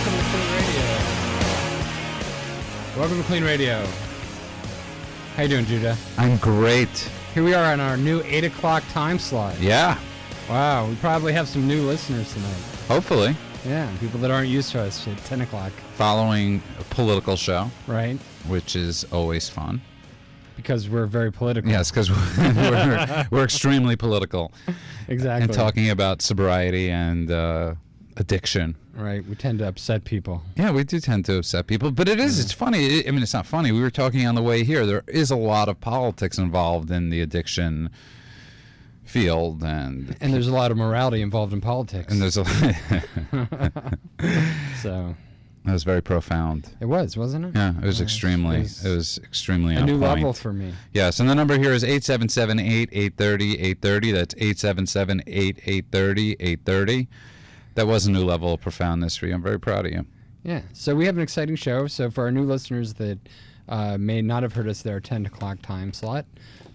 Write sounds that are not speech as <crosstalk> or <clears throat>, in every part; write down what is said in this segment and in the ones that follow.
Welcome to Klean Radio. Welcome to Klean Radio. How you doing, Judah? I'm great. Here we are on our new 8 o'clock time slot. Yeah, Wow, we probably have some new listeners tonight. hopefully. Yeah, people that aren't used to us at 10 o'clock, Following a political show, right? which is always fun. Because we're very political. Yes, because <laughs> we're, we're extremely political exactly. and talking about sobriety and uh, addiction. Right, we tend to upset people. Yeah, we do tend to upset people, but it is, it's funny. I mean, it's not funny. We were talking on the way here. There is a lot of politics involved in the addiction field, and And there's a lot of morality involved in politics. and there's a <laughs> so that was very profound. it was, wasn't it? Yeah, it was Yeah, extremely, it was extremely A new point. level for me. Yes, and the number here is 877-8-830-830. That's 877-8-830-830. That was a new level of profoundness for you. I'm very proud of you. Yeah. So we have an exciting show. So for our new listeners that uh, may not have heard us there, 10 o'clock time slot.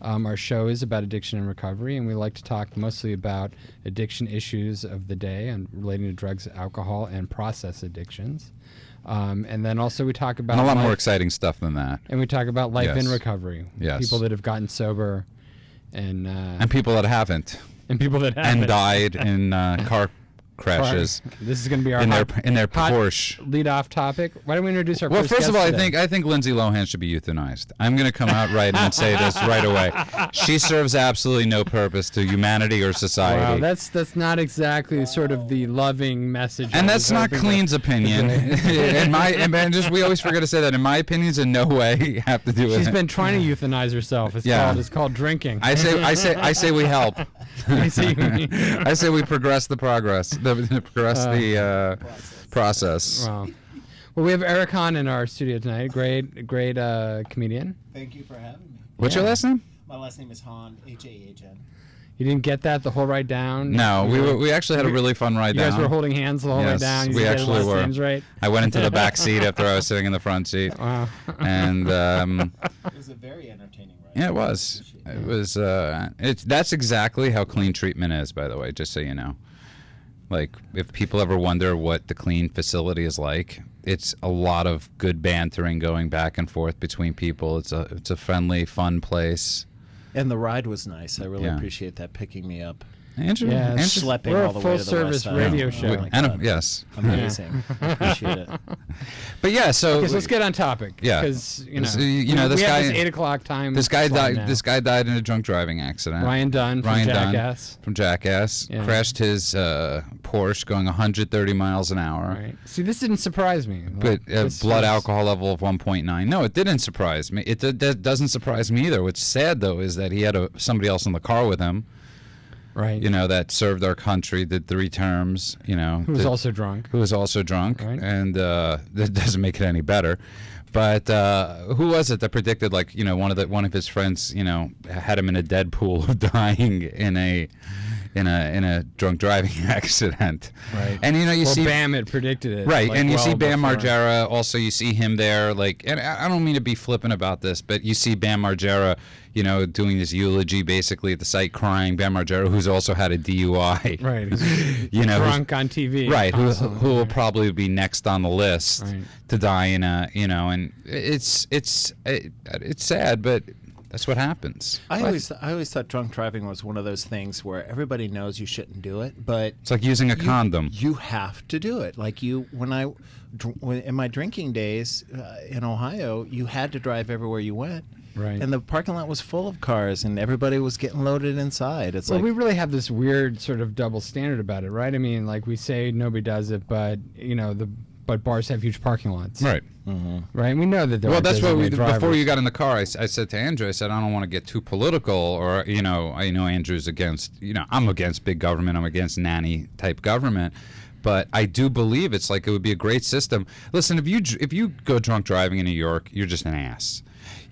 Um, our show is about addiction and recovery, and we like to talk mostly about addiction issues of the day and relating to drugs, alcohol, and process addictions. Um, and then also we talk about And a lot life, more exciting stuff than that. and we talk about life in recovery. Yes. People that have gotten sober, and uh, And people that haven't and people that and haven't. died in uh, car crashes This is going to be our in their in their hot Porsche. lead off topic. Why don't we introduce our Well, first first of guest all, I think I think Lindsay Lohan should be euthanized. I'm going to come out right and say this right away. She serves absolutely no purpose to humanity or society. Wow, that's that's not exactly sort of the loving message. And was that's not hoping Klean's opinion. <laughs> in my and just we always forget to say that. In my opinions, in no way have to do that- with She's been trying to euthanize herself. It's Yeah. called it's called drinking. I say I say I say we help. <laughs> I see what. <laughs> I say we progress the progress, the, the progress Uh, the uh, process. Wow. Well, we have Eric Hahn in our studio tonight. Great, great uh, comedian. Thank you for having me. What's your last name? My last name is Hahn, H A H N. You didn't get that the whole ride down. No, we were, we actually had a really fun ride You guys down. were holding hands the whole Yes, way down. You we actually were. Names right. I went into the <laughs> back seat after I was sitting in the front seat, Wow. and <laughs> um, It was a very entertaining ride. yeah, it was. It was. Uh, it's that's exactly how Klean treatment is, by the way. Just so you know, like if people ever wonder what the Klean facility is like, it's a lot of good bantering going back and forth between people. It's a it's a friendly, fun place. And the ride was nice. I really Yeah. appreciate that picking me up. Andrew, Yeah, Andrew- it's Schlepping we're all a the way full to the service west radio Oh show. my and, God. yes, Amazing. Appreciate it. <laughs> but yeah. So Okay, so let's get on topic. Yeah. Because you know, So, you know, we this have guy- this eight o'clock time. this guy died. now. This guy died in a drunk driving accident. Ryan Dunn from Ryan Dunn. Jackass. from Jackass Yeah. crashed his uh, Porsche going 130 miles an hour. Right. See, this didn't surprise me. But Like, uh, blood was- alcohol level of 1.9. No, it didn't surprise me. It, d- that doesn't surprise me either. What's sad though is that he had a, somebody else in the car with him. Right. You know that served our country, did three terms. You know, who was did- also drunk. who was also drunk, Right. and uh, <laughs> that doesn't make it any better. But uh, who was it that predicted like you know one of the one of his friends you know had him in a dead pool of <laughs> dying in a in a in a drunk driving <laughs> accident. Right. And you know you well, see Bam had predicted it. Right, like, and you well see Bam before. Margera. Also, you see him there. Like, and I don't mean to be flippant about this, but you see Bam Margera, you know, doing this eulogy basically at the site, crying. Bam Margera, who's also had a DUI. Right. <laughs> You know, drunk on TV. Right, who, who will probably be next on the list Right. to die in a, you know, and it's it's it, it's sad, but that's what happens. I always, I always thought drunk driving was one of those things where everybody knows you shouldn't do it, but It's like using a you- condom. You have to do it. Like you, when I, when, in my drinking days uh, in Ohio, you had to drive everywhere you went. Right. And the parking lot was full of cars, and everybody was getting loaded inside. It's well, like we really have this weird sort of double standard about it, right? I mean, like we say nobody does it, but you know the but bars have huge parking lots, Right. Mm-hmm. Right? We know that there Well, are that's what we designated before you got in the car. I, I said to Andrew, I said I don't want to get too political, or you know, I know Andrew's against, you know, I'm against big government. I'm against nanny type government, but I do believe it's like it would be a great system. Listen, if you if you go drunk driving in New York, you're just an ass.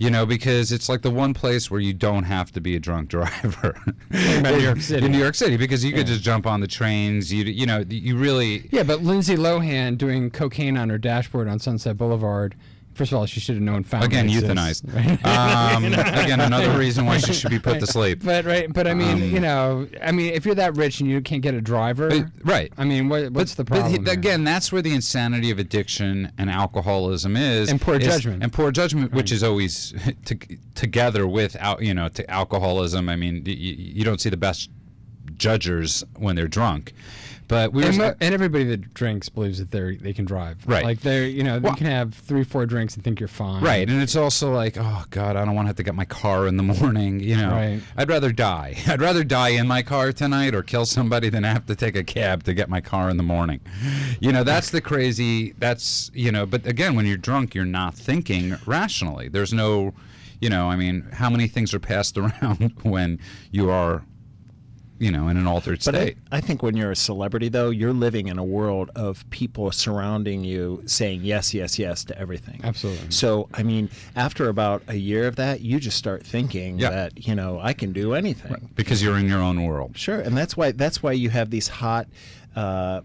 You know, because it's like the one place where you don't have to be a drunk <laughs> driver. about New York City. In New York City, because you could just jump on the trains. You you know, you really Yeah, but Lindsay Lohan doing cocaine on her dashboard on Sunset Boulevard First of all, she should have known found Again, euthanized. <laughs> right? Um, <laughs> again, another reason why she should be put to sleep. But right, but I mean, Um, you know, I mean, if you're that rich and you can't get a driver, But- right. I mean, what, what's the But problem? he- again, that's where the insanity of addiction and alcoholism is, And poor is- judgment. and poor judgment, which is always <laughs> to, together with al- you know to alcoholism. I mean, y- y- you don't see the best judgers when they're drunk, but we and, were, uh, and everybody that drinks believes that they they can drive. Right. Like they're, you know, Well- you can have three, four drinks and think you're fine. Right, and it's also like, oh God, I don't want to have to get my car in the <laughs> morning. You know, Right. I'd rather die. <laughs> I'd rather die in my car tonight or kill somebody than have to take a cab to get my car in the morning. You know, that's the crazy. That's you know, but again, when you're drunk, you're not thinking rationally. There's no, you know, I mean, how many things are passed <laughs> around when you are, you know, in an altered But I, state? I think when you're a celebrity, though, you're living in a world of people surrounding you saying yes, yes, yes to everything. Absolutely. So, I mean, after about a year of that, you just start thinking Yeah. that you know I can do anything. because you're in your own world. Sure, and that's why that's why you have these hot. Uh,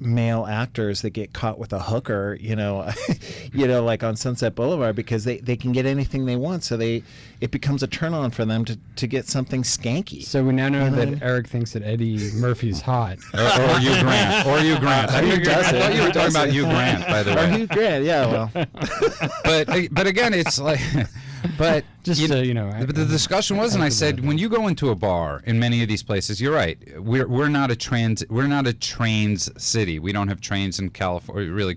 male actors that get caught with a hooker you know <laughs> you know like on sunset boulevard because they, they can get anything they want so they it becomes a turn on for them to, to get something skanky So we now know You know that what Eric thinks that Eddie Murphy's hot. <laughs> Or, or Hugh Grant. Or Hugh Grant. I, Who figured- I thought you were talking about doesn't? Hugh Grant, by the way. or way. Hugh Grant yeah well <laughs> but but again, it's like, but Just you, uh, to, you know, But the discussion was, and I said, when you go into a bar in many of these places, you're right. We're we're not a trans we're not a trains city. We don't have trains in California. Really,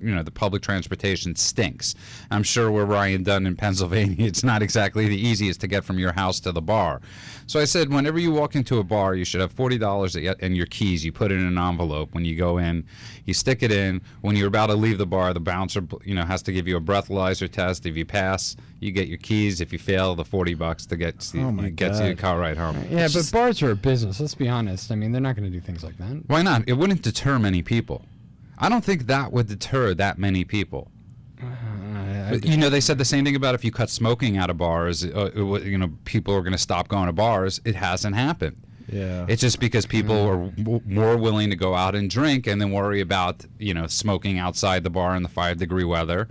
you know, the public transportation stinks. I'm sure where Ryan Dunn in Pennsylvania, <laughs> it's not exactly the easiest to get from your house to the bar. So I said, whenever you walk into a bar, you should have forty dollars and your keys. You put it in an envelope when you go in. You stick it in. When you're about to leave the bar, the bouncer, you know, has to give you a breathalyzer test. If you pass, you get your keys. If you fail, the forty bucks to get to, Oh, my gets you a car ride home. Yeah, It's but just- bars are a business. Let's be honest. I mean, they're not going to do things like that. why not? It wouldn't deter many people. I don't think that would deter that many people. Uh, I- But, you know, they said the same thing about if you cut smoking out of bars, uh, it you know, people are going to stop going to bars. It hasn't happened. yeah It's just because people are w- more willing to go out and drink and then worry about, you know, smoking outside the bar in the five degree weather.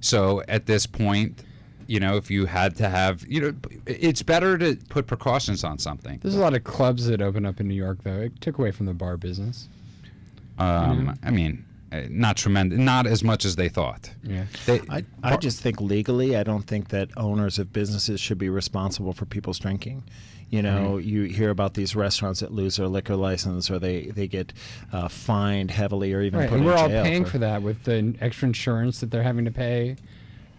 So at this point, you know, if you had to have, you know, it's better to put precautions on something. There's a lot of clubs that open up in New York, though. It took away from the bar business. Um, I mean, uh, not tremendous, not as much as they thought. Yeah. They, I, I just think legally, I don't think that owners of businesses should be responsible for people's drinking. You know, you hear about these restaurants that lose their liquor license or they, they get uh, fined heavily or even Right, put and in we're all jail paying for that with the extra insurance that they're having to pay.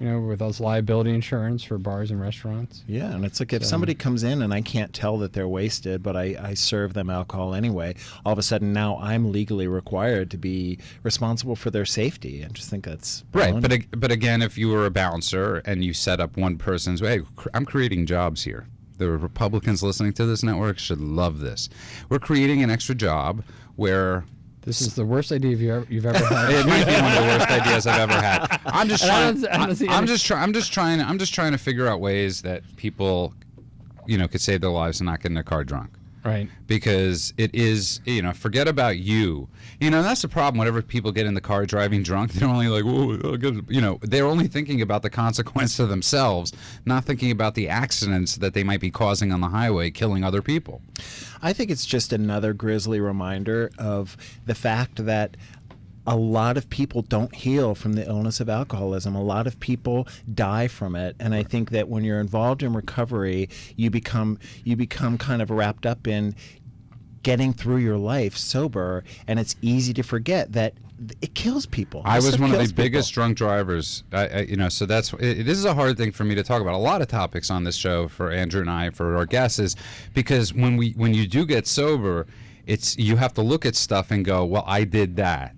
You know, with those liability insurance for bars and restaurants. Yeah, and it's like if So- somebody comes in and I can't tell that they're wasted, but I, I serve them alcohol anyway, all of a sudden now I'm legally required to be responsible for their safety. I just think that's Right, baloney. but but again, if you were a bouncer and you set up one person's, hey, I'm creating jobs here. The Republicans listening to this network should love this. We're creating an extra job where This is the worst idea you've ever, you've ever had. <laughs> it might be one of the worst ideas I've ever had. <laughs> I'm just trying. I don't see I'm just trying. I'm just trying. I'm just trying to figure out ways that people, you know, could save their lives and not get in their car drunk. Right. because it is you know forget about you you know that's the problem whenever people get in the car driving drunk <laughs> they're only like Whoa, you know they're only thinking about the consequence to themselves not thinking about the accidents that they might be causing on the highway killing other people I think it's just another grisly reminder of the fact that a lot of people don't heal from the illness of alcoholism. A lot of people die from it, and I think that when you're involved in recovery, you become you become kind of wrapped up in getting through your life sober, and it's easy to forget that it kills people. I was one of the people. biggest drunk drivers. I, I, you know, so that's it, this is a hard thing for me to talk about. A lot of topics on this show for Andrew and I, for our guests, is because when we when you do get sober, it's you have to look at stuff and go, well, I did that,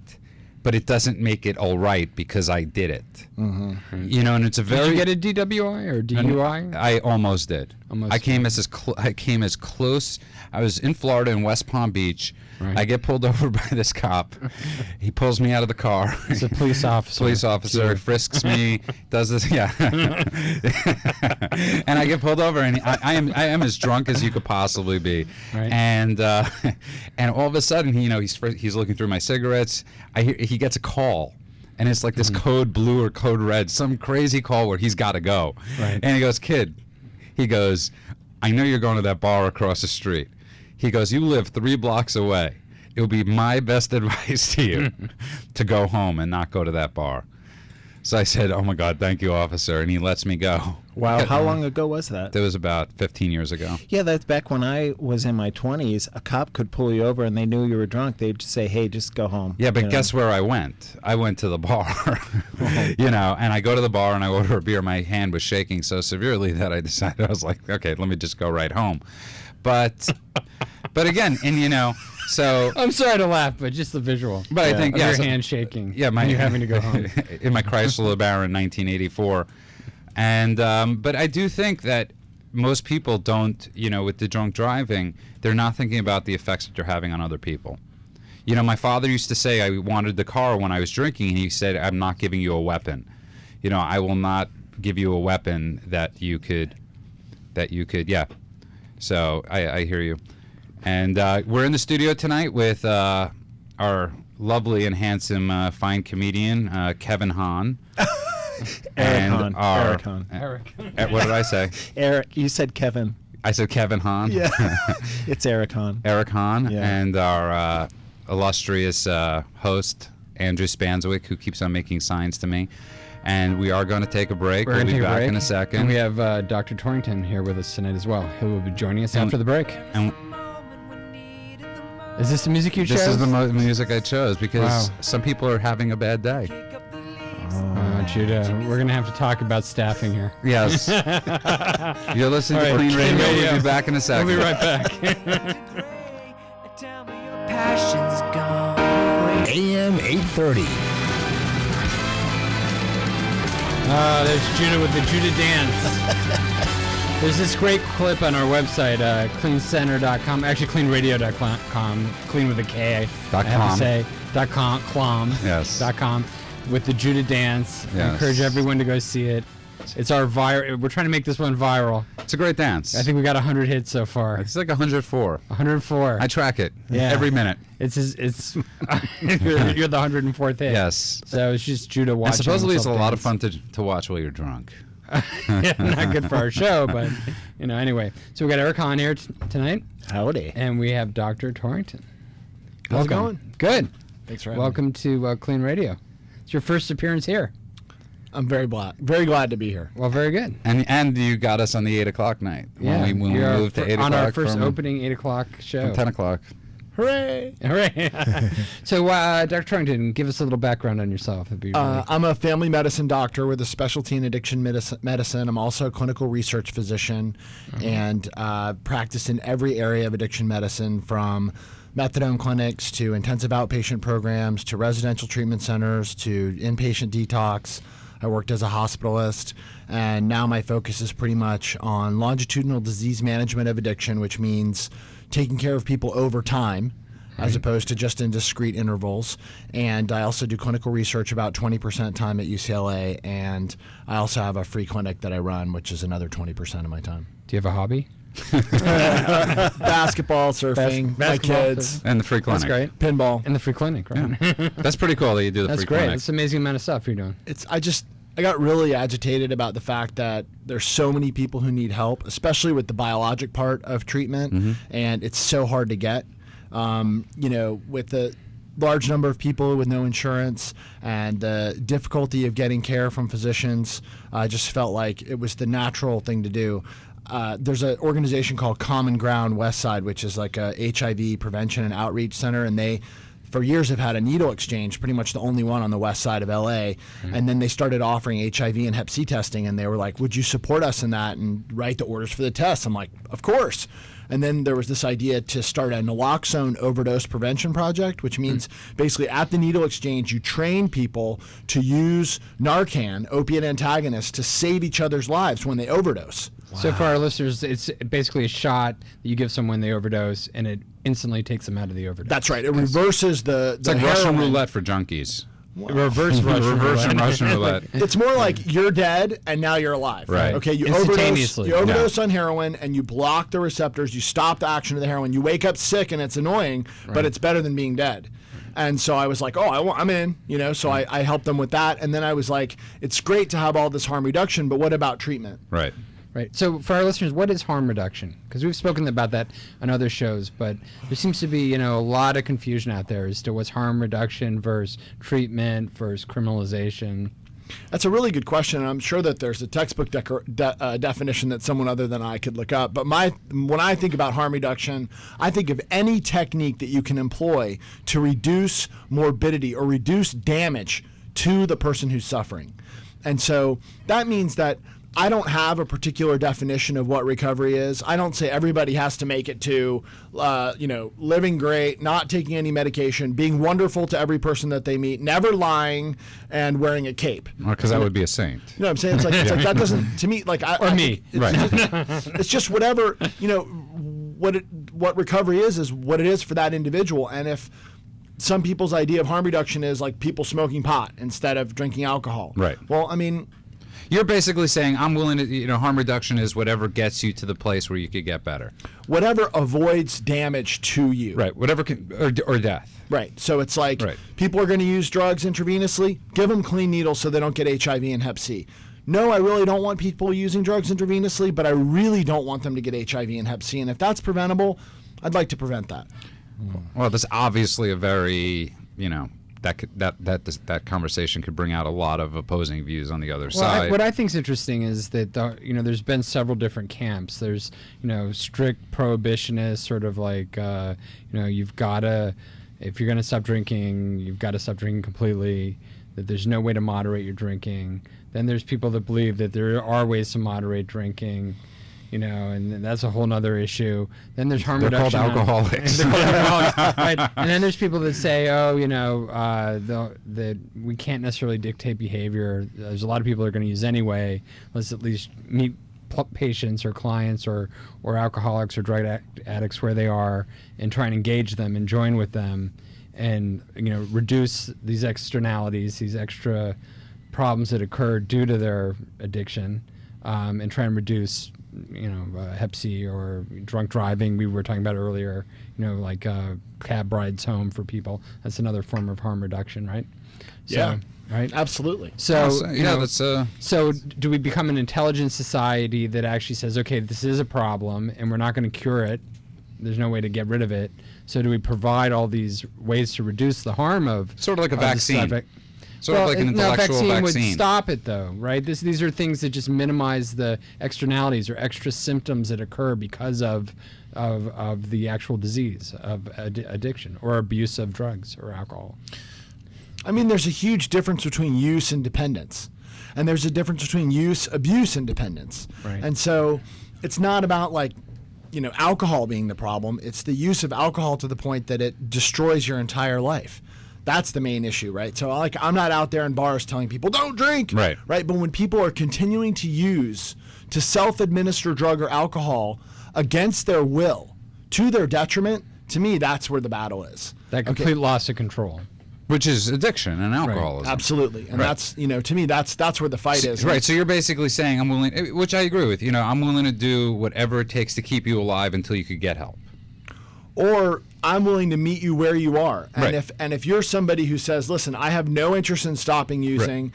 but it doesn't make it all right because I did it. Mm-hmm. You know, and it's a very. Did you get a DWI or DUI? I almost did. Almost I came did. as, as cl- I came as close. I was in Florida in West Palm Beach. Right. I get pulled <laughs> over by this cop. he pulls me out of the car. It's a police <laughs> officer. Police officer Sure. frisks me, does this, yeah, <laughs> and I get pulled over, and I, I am I am as drunk as you could possibly be, Right. and uh, and all of a sudden, you know, he's he's looking through my cigarettes. I hear he gets a call and it's like this code blue or code red, some crazy call where he's got to go. Right. And he goes, "Kid," he goes, "I know you're going to that bar across the street." He goes, "You live three blocks away. It would be my best <laughs> advice to you <laughs> to go home and not go to that bar." So I said, "Oh my God, thank you, officer," and he lets me go. Wow, <laughs> how long ago was that? That was about 15 years ago. Yeah, that's back when I was in my 20s. A cop could pull you over and they knew you were drunk. They'd just say, hey, just go home. Yeah, but you know? guess where I went? I went to the bar, oh. you know, and I go to the bar and I order a beer. My hand was shaking so severely that I decided I was like, okay, let me just go right home. But, but again, and you know, so I'm sorry to laugh, but just the visual. But I think yeah, your so- hand shaking. yeah, my and you having to go home. <laughs> in my Chrysler LeBaron 1984, and um, but I do think that most people don't, you know, with the drunk driving, they're not thinking about the effects that they're having on other people. You know, my father used to say I wanted the car when I was drinking, and he said, "I'm not giving you a weapon. You know, I will not give you a weapon that you could, that you could, yeah." So I, I hear you, and uh, we're in the studio tonight with uh, our lovely and handsome, uh, fine comedian uh, Kevin Hahn. <laughs> Eric Hahn. our- Eric Hahn. Eric. What did I say? <laughs> Eric, you said Kevin. I said Kevin Hahn. Yeah. <laughs> it's Eric Hahn. Eric Hahn Yeah. and our uh, illustrious uh, host Andrew Spanswick, who keeps on making signs to me. And we are going to take a break. We're we'll be back break. in a second. And we have uh, Dr. Torrington here with us tonight as well. who will be joining us And- after the break. And Is this the music you chose? this is the mo- music I chose because Wow. some people are having a bad day. Uh, Judah, we're gonna have to talk about staffing here. Yes. <laughs> You're listening All to Klean Klean Radio. Radio. We'll be back in a second. We'll be right back. <laughs> Tell me your. AM 830. Uh, there's Judah with the Judah dance. <laughs> there's this great clip on our website, uh, kleancenter.com, actually kleanradio.com, clean with a K, Dot I have com. to say, dot com, clom, Yes. dot com, with the Judah dance. I Yes. encourage everyone to go see it. It's our viral, we're trying to make this one viral. It's a great dance. I think we got 100 hits so far. it's like 104. 104. I track it Yeah. every minute. It's it's, it's <laughs> you're, you're the 104th hit. Yes. So it's just Judah watching. And supposedly it's a himself lot of fun to, to watch while you're drunk. <laughs> yeah, not good for our show, but you know. Anyway, so we got Eric Hahn here t- tonight, Howdy. and we have Dr. Torrington. How's it going? Good. Thanks for having me. Welcome to uh, Klean Radio. It's your first appearance here. I'm very glad, very glad to be here. Well, very good. And and you got us on the eight o'clock night Yeah, when we, when we you're moved to fir- eight on o'clock our first from, opening eight o'clock show. from ten o'clock. Hooray! <laughs> All right. <laughs> so, uh, Dr. Torrington, give us a little background on yourself. It'd be really Uh, I'm a family medicine doctor with a specialty in addiction medicine. medicine. I'm also a clinical research physician and uh, practice in every area of addiction medicine from methadone clinics to intensive outpatient programs to residential treatment centers to inpatient detox. I worked as a hospitalist, and now my focus is pretty much on longitudinal disease management of addiction, which means taking care of people over time as opposed to just in discrete intervals. And I also do clinical research about 20% time at UCLA, and I also have a free clinic that I run, which is another 20% of my time. Do you have a hobby? <laughs> Basketball, surfing, Bas- my basketball, kids, And the free clinic. That's great. pinball. In the free clinic, right? That's pretty cool that you do the That's free great. clinic. That's great. It's an amazing amount of stuff you're doing. it's I just I got really agitated about the fact that there's so many people who need help, especially with the biologic part of treatment, and it's so hard to get. Um, you know, with the large number of people with no insurance and the difficulty of getting care from physicians, I just felt like it was the natural thing to do. Uh, there's an organization called Common Ground Westside, which is like a HIV prevention and outreach center, and they for years have had a needle exchange, pretty much the only one on the west side of LA. Mm-hmm. And then they started offering HIV and Hep C testing, and they were like, "Would you support us in that and write the orders for the tests?" I'm like, "Of course." And then there was this idea to start a naloxone overdose prevention project, which mm-hmm. means basically at the needle exchange, you train people to use Narcan, opiate antagonists, to save each other's lives when they overdose. So for our listeners, it's basically a shot that you give someone they overdose, and it instantly takes them out of the overdose. That's right. It reverses the, It's the like Russian roulette for junkies. <laughs> reverse Russian Reverse roulette. Russian roulette. It's more like you're dead and now you're alive. Right. Okay. You overdose. Instantaneously. You overdose on heroin and you block the receptors. You stop the action of the heroin. You wake up sick and it's annoying, but it's better than being dead. And so I was like, oh, I want, I'm in, you know. So I, I helped them with that, and then I was like, it's great to have all this harm reduction, but what about treatment? Right. Right. So for our listeners, what is harm reduction? Because we've spoken about that on other shows, but there seems to be, you know, a lot of confusion out there as to what's harm reduction versus treatment versus criminalization. That's a really good question, I'm sure that there's a textbook decor- de- uh, definition that someone other than I could look up. But my when I think about harm reduction, I think of any technique that you can employ to reduce morbidity or reduce damage to the person who's suffering. And so that means that I don't have a particular definition of what recovery is. I don't say everybody has to make it to, uh, you know, living great, not taking any medication, being wonderful to every person that they meet, never lying, and wearing a cape. Because that would be a saint. You know what I'm saying? It's like, it's like that doesn't to me like I, Or I me. It's, Right. it's just whatever you know. What it what recovery is is what it is for that individual, and if some people's idea of harm reduction is like people smoking pot instead of drinking alcohol. Right. Well, I mean, You're basically saying I'm willing to, you know, harm reduction is whatever gets you to the place where you could get better. whatever avoids damage to you. Right. Whatever can, or, or death. Right. So it's like Right. people are going to use drugs intravenously. Give them clean needles so they don't get HIV and Hep C. No, I really don't want people using drugs intravenously, but I really don't want them to get HIV and Hep C. And if that's preventable, I'd like to prevent that. Well, that's obviously a very, you know, that could, that that that conversation could bring out a lot of opposing views on the other Well, I, side. what I think is interesting is that the, you know there's been several different camps. There's you know strict prohibitionists, sort of like uh, you know you've got to if you're going to stop drinking, you've got to stop drinking completely. That there's no way to moderate your drinking. Then there's people that believe that there are ways to moderate drinking. You know, and that's a whole nother issue. Then there's harm They're reduction. on- alcoholics. They're called alcoholics, <laughs> right? And then there's people that say, oh, you know, uh, the, that we can't necessarily dictate behavior. There's a lot of people are going to use anyway. Let's at least meet patients or clients or, or alcoholics or drug ad- addicts where they are and try and engage them and join with them and, you know, reduce these externalities, these extra problems that occur due to their addiction um, and try and reduce you know uh, hep c or drunk driving we were talking about earlier you know like uh, cab rides home for people that's another form of harm reduction right Yeah. so, right Absolutely. so So, you yeah, know, that's uh, so do we become an intelligent society that actually says okay this is a problem and we're not going to cure it there's no way to get rid of it so do we provide all these ways to reduce the harm of Sort of like a of this vaccine. Subject? sort of like an it- no, intellectual vaccine, vaccine. would stop it though, right? This, these are things that just minimize the externalities or extra symptoms that occur because of of, of the actual disease of ad- addiction or abuse of drugs or alcohol. I mean, there's a huge difference between use and dependence. And there's a difference between use, abuse, and dependence. Right. And so it's not about like, you know, alcohol being the problem. It's the use of alcohol to the point that it destroys your entire life. That's the main issue, right? So like I'm not out there in bars telling people don't drink. Right. Right. But when people are continuing to use to self-administer drug or alcohol against their will, to their detriment, to me that's where the battle is. That Okay. complete loss of control. which is addiction and alcoholism. Absolutely, and Right. that's you know to me that's that's where the fight is. Right. So you're basically saying I'm willing, which I agree with. You know, I'm willing to do whatever it takes to keep you alive until you could get help. Or I'm willing to meet you where you are. And Right. if and if you're somebody who says, "Listen, I have no interest in stopping using."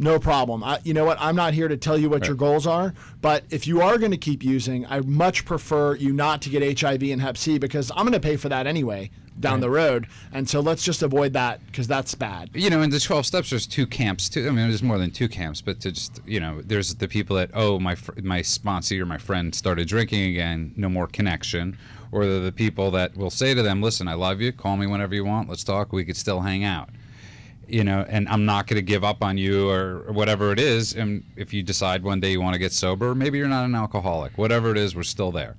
No problem. I, you know what? I'm not here to tell you what your goals are, but if you are going to keep using, I much prefer you not to get HIV and Hep C because I'm going to pay for that anyway down the road. And so let's just avoid that because that's bad. You know, in the 12 steps, there's two camps. Too. I mean, there's more than two camps, but to just you know, there's the people that oh my fr- my sponsor or my friend started drinking again, no more connection, or they're the people that will say to them, listen, I love you, call me whenever you want, let's talk, we could still hang out. You know, and I'm not going to give up on you or whatever it is. And if you decide one day you want to get sober, maybe you're not an alcoholic. Whatever it is, we're still there.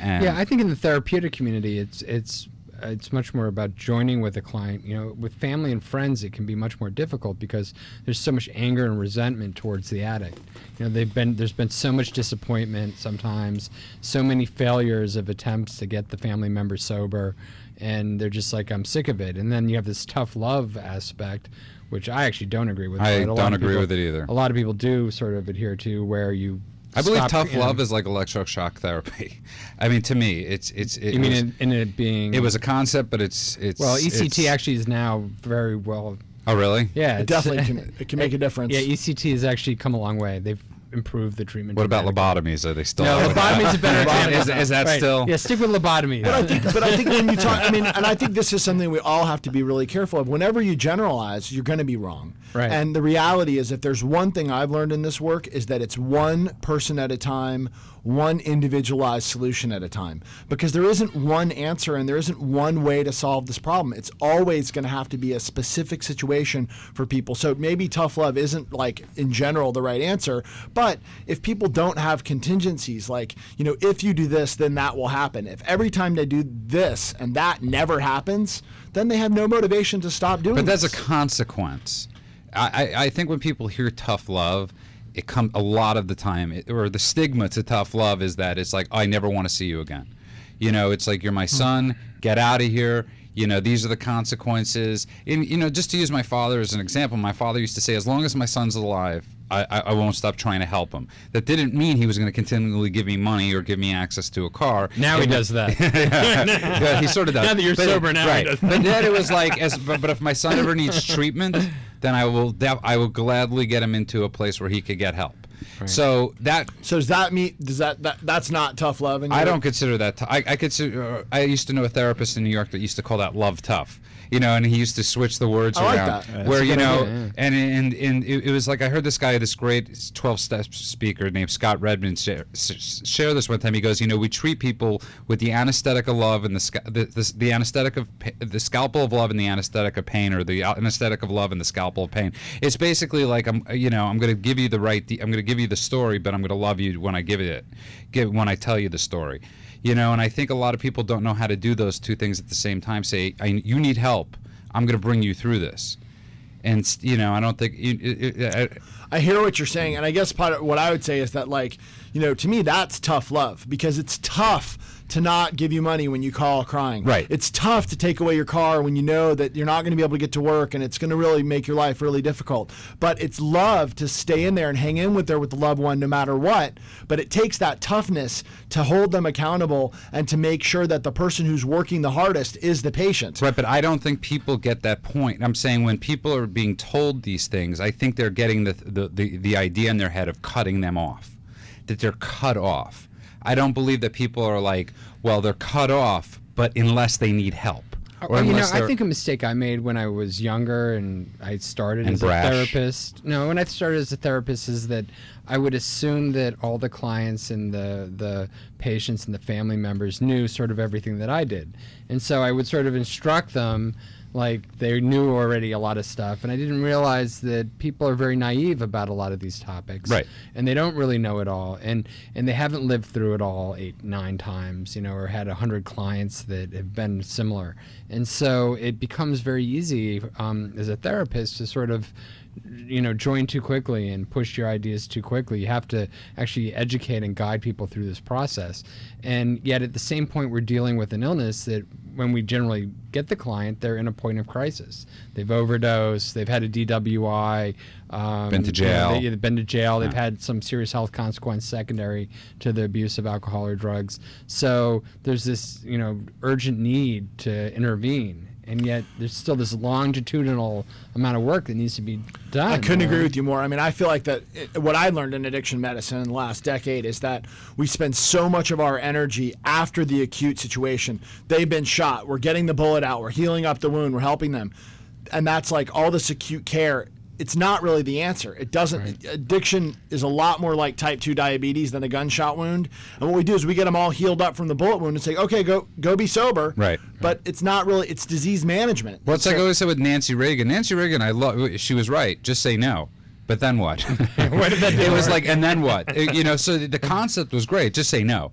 And Yeah, I think in the therapeutic community, it's it's Uh, it's much more about joining with a client. You know, with family and friends, it can be much more difficult because there's so much anger and resentment towards the addict. You know, they've been there's been so much disappointment sometimes, so many failures of attempts to get the family member sober, and they're just like, I'm sick of it. And then you have this tough love aspect, which I actually don't agree with. I but a lot don't agree people- with it either. A lot of people do sort of adhere to where you I believe tough you love is like electroshock therapy. <laughs> I mean, to me, it's it's. It You mean was, in, in it being? it was a concept, but it's it's. well, ECT it's- actually is now very well. Oh, really? Yeah, It definitely <laughs> can, it can make a difference. Yeah, ECT has actually come a long way. They've improved the treatment. What about lobotomies? Are they still? No, lobotomy's a better <laughs> example. Is, is that Right. still? Yeah, stick with lobotomy. But I think, but I think when you talk, I mean, and I think this is something we all have to be really careful of. Whenever you generalize, you're going to be wrong. Right. And the reality is, if there's one thing I've learned in this work, is that it's one person at a time, one individualized solution at a time. Because there isn't one answer and there isn't one way to solve this problem. It's always going to have to be a specific situation for people. So maybe tough love isn't like in general the right answer, but if people don't have contingencies, like, you know, if you do this, then that will happen. If every time they do this and that never happens, then they have no motivation to stop doing it. But that's a consequence. I, I, I think when people hear tough love, it come a lot of the time, it, or the stigma to tough love is that it's like, I never want to see you again. You know, it's like you're my hmm. son. Get out of here. You know, these are the consequences. And you know, just to use my father as an example, my father used to say, as long as my son's alive, I, I, I won't stop trying to help him. That didn't mean he was going to continually give me money or give me access to a car. now he It- does that. <laughs> yeah, he sort of does. <laughs> Now that you're But- sober now, he right? does. But then it was like, as but, but if my son ever needs treatment, then I will that, I will gladly get him into a place where he could get help. So that So does that mean does that, that that's not tough love? in I don't consider that. T- I, I consider. Uh, I used to know a therapist in New York that used to call that love tough. You know, and he used to switch the words I like around. that. Where you know, idea, yeah. and and and it, it was like I heard this guy, this great twelve step speaker named Scott Redmond, share, share this one time. He goes, you know, we treat people with the anesthetic of love and the the, the, the anesthetic of the scalpel of love and the anesthetic of pain, or the anesthetic of love and the scalpel of pain. It's basically like I'm, you know, I'm going to give you the right, I'm going to give you the story, but I'm going to love you when I give it, give when I tell you the story. You know, and I think a lot of people don't know how to do those two things at the same time. Say, I, you need help. I'm going to bring you through this. And you know, I don't think. You, it, it, I, I hear what you're saying, and I guess part of what I would say is that, like, you know, to me, that's tough love because it's tough to not give you money when you call crying. Right. It's tough to take away your car when you know that you're not going to be able to get to work and it's going to really make your life really difficult. But it's love to stay in there and hang in with there with the loved one no matter what. But it takes that toughness to hold them accountable and to make sure that the person who's working the hardest is the patient. Right, but I don't think people get that point. I'm saying when people are being told these things, I think they're getting the the, the, the idea in their head of cutting them off, that they're cut off. I don't believe that people are like, well, they're cut off, but unless they need help. Oh, or Well, you know, I think a mistake I made when I was younger and I started And as brash. a therapist. No, when I started as a therapist, is that I would assume that all the clients and the the patients and the family members knew sort of everything that I did, and so I would sort of instruct them like they knew already a lot of stuff, and I didn't realize that people are very naive about a lot of these topics, Right. and they don't really know it all and and they haven't lived through it all eight nine times you know or had a hundred clients that have been similar and so it becomes very easy um, as a therapist to sort of you know join too quickly and push your ideas too quickly you have to actually educate and guide people through this process and yet at the same point we're dealing with an illness that when we generally get the client they're in a point of crisis they've overdosed they've had a dwi um, Been to you know, jail. they- they've been to jail. They've had some serious health consequence secondary to the abuse of alcohol or drugs. So there's this, you know, urgent need to intervene, and yet there's still this longitudinal amount of work that needs to be done. I couldn't agree with you more. I mean, I feel like that it, what I learned in addiction medicine in the last decade is that we spend so much of our energy after the acute situation. They've been shot. We're getting the bullet out. We're healing up the wound. We're helping them. And that's like all this acute care. It's not really the answer. It doesn't. Addiction is a lot more like type two diabetes than a gunshot wound. And what we do is we get them all healed up from the bullet wound and say, okay, go go be sober. Right. But it's not really. It's disease management. Well, it's like I always said with Nancy Reagan. Nancy Reagan, I love. She was right. Just say no. But then what? What did that it was like, and then what? It- you know, so the concept was great. Just say no.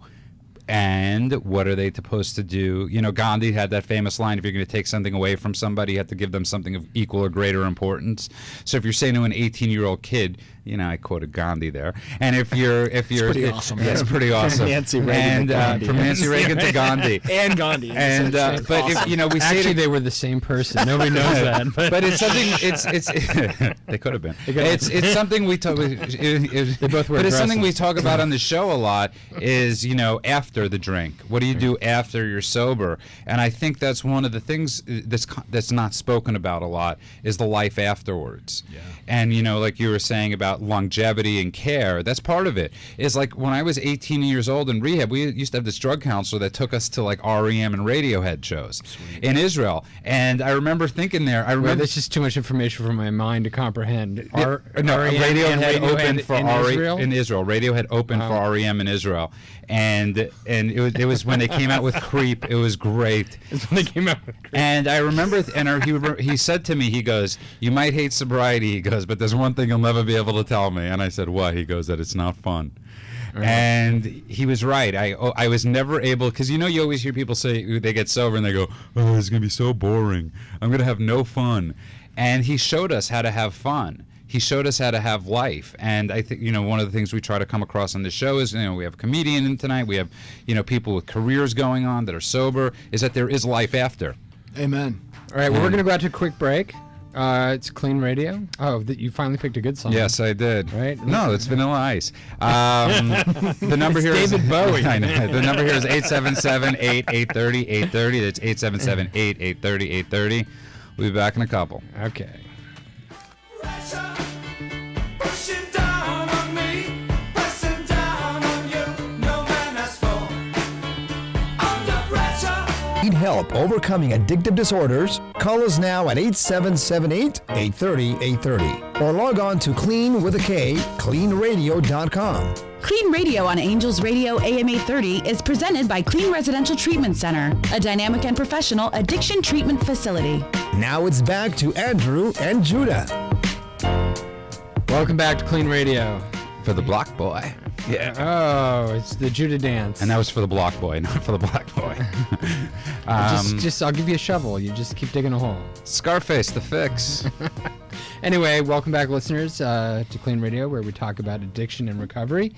And what are they supposed to do? You know, Gandhi had that famous line: "If you're going to take something away from somebody, you have to give them something of equal or greater importance." So if you're saying to an 18-year-old kid, you know, I quoted Gandhi there, and if you're if you're pretty awesome. yeah, it's pretty awesome. Nancy Reagan to and uh, from Nancy Reagan to Gandhi, <laughs> and Gandhi. and uh, it's but if you know, we say Actually, to they were the same person. Nobody knows <laughs> that. But, but it's something. It's it's. <laughs> they could have been. It's it's something we talk. They both were But it's something we talk about on the <clears throat> show a lot. Is you know after the drink. What do you do after you're sober? And I think that's one of the things that's that's not spoken about a lot is the life afterwards. Yeah. And you know, like you were saying about longevity and care. That's part of it. Is like when I was 18 years old in rehab, we used to have this drug counselor that took us to like REM and Radiohead shows in Israel. And I remember thinking there. I well, remember that's just too much information for my mind to comprehend. R- no, REM Radiohead and Radiohead opened for in RE Israel? in Israel. Radiohead opened Oh. for REM in Israel, and and it was it was when they came out with Creep. It was great. <laughs> That's when they came out. with Creep. And I remember, th- and he re- he said to me, he goes, "You might hate sobriety," he goes, "but there's one thing you'll never be able to tell me." And I said, "What?" He goes, "That it's not fun." Uh-huh. And he was right. I oh, I was never able because you know you always hear people say they get sober and they go, "Oh, it's gonna be so boring. I'm gonna have no fun." And he showed us how to have fun. He showed us how to have life, and I think you know one of the things we try to come across on the show is you know we have a comedian in tonight, we have you know people with careers going on that are sober, is that there is life after. Amen. All right, well, we're going to go out to a quick break. Uh, it's Klean Radio. Oh, that you finally picked a good song. Yes, I did. Right? No, it's Vanilla Ice. Um, <laughs> the number here is David Bowie. <laughs> I know. The number here is 877-8-830-830. That's 877-8-830-830. We'll be back in a couple. Okay. Help overcoming addictive disorders? Call us now at 8778 830 830 or log on to clean with a K, kleanradio.com. Klean Radio on Angels Radio AM 830 is presented by Klean Residential Treatment Center, a dynamic and professional addiction treatment facility. Now it's back to Andrew and Judah. Welcome back to Klean Radio. For the Block Boy. Yeah. Oh, it's the Judah dance. And that was for the Block Boy, <laughs> not for the Black Boy. <laughs> just, um, just, I'll give you a shovel. You just keep digging a hole. Scarface, the fix. <laughs> Anyway, welcome back, listeners, uh, to Klean Radio, where we talk about addiction and recovery.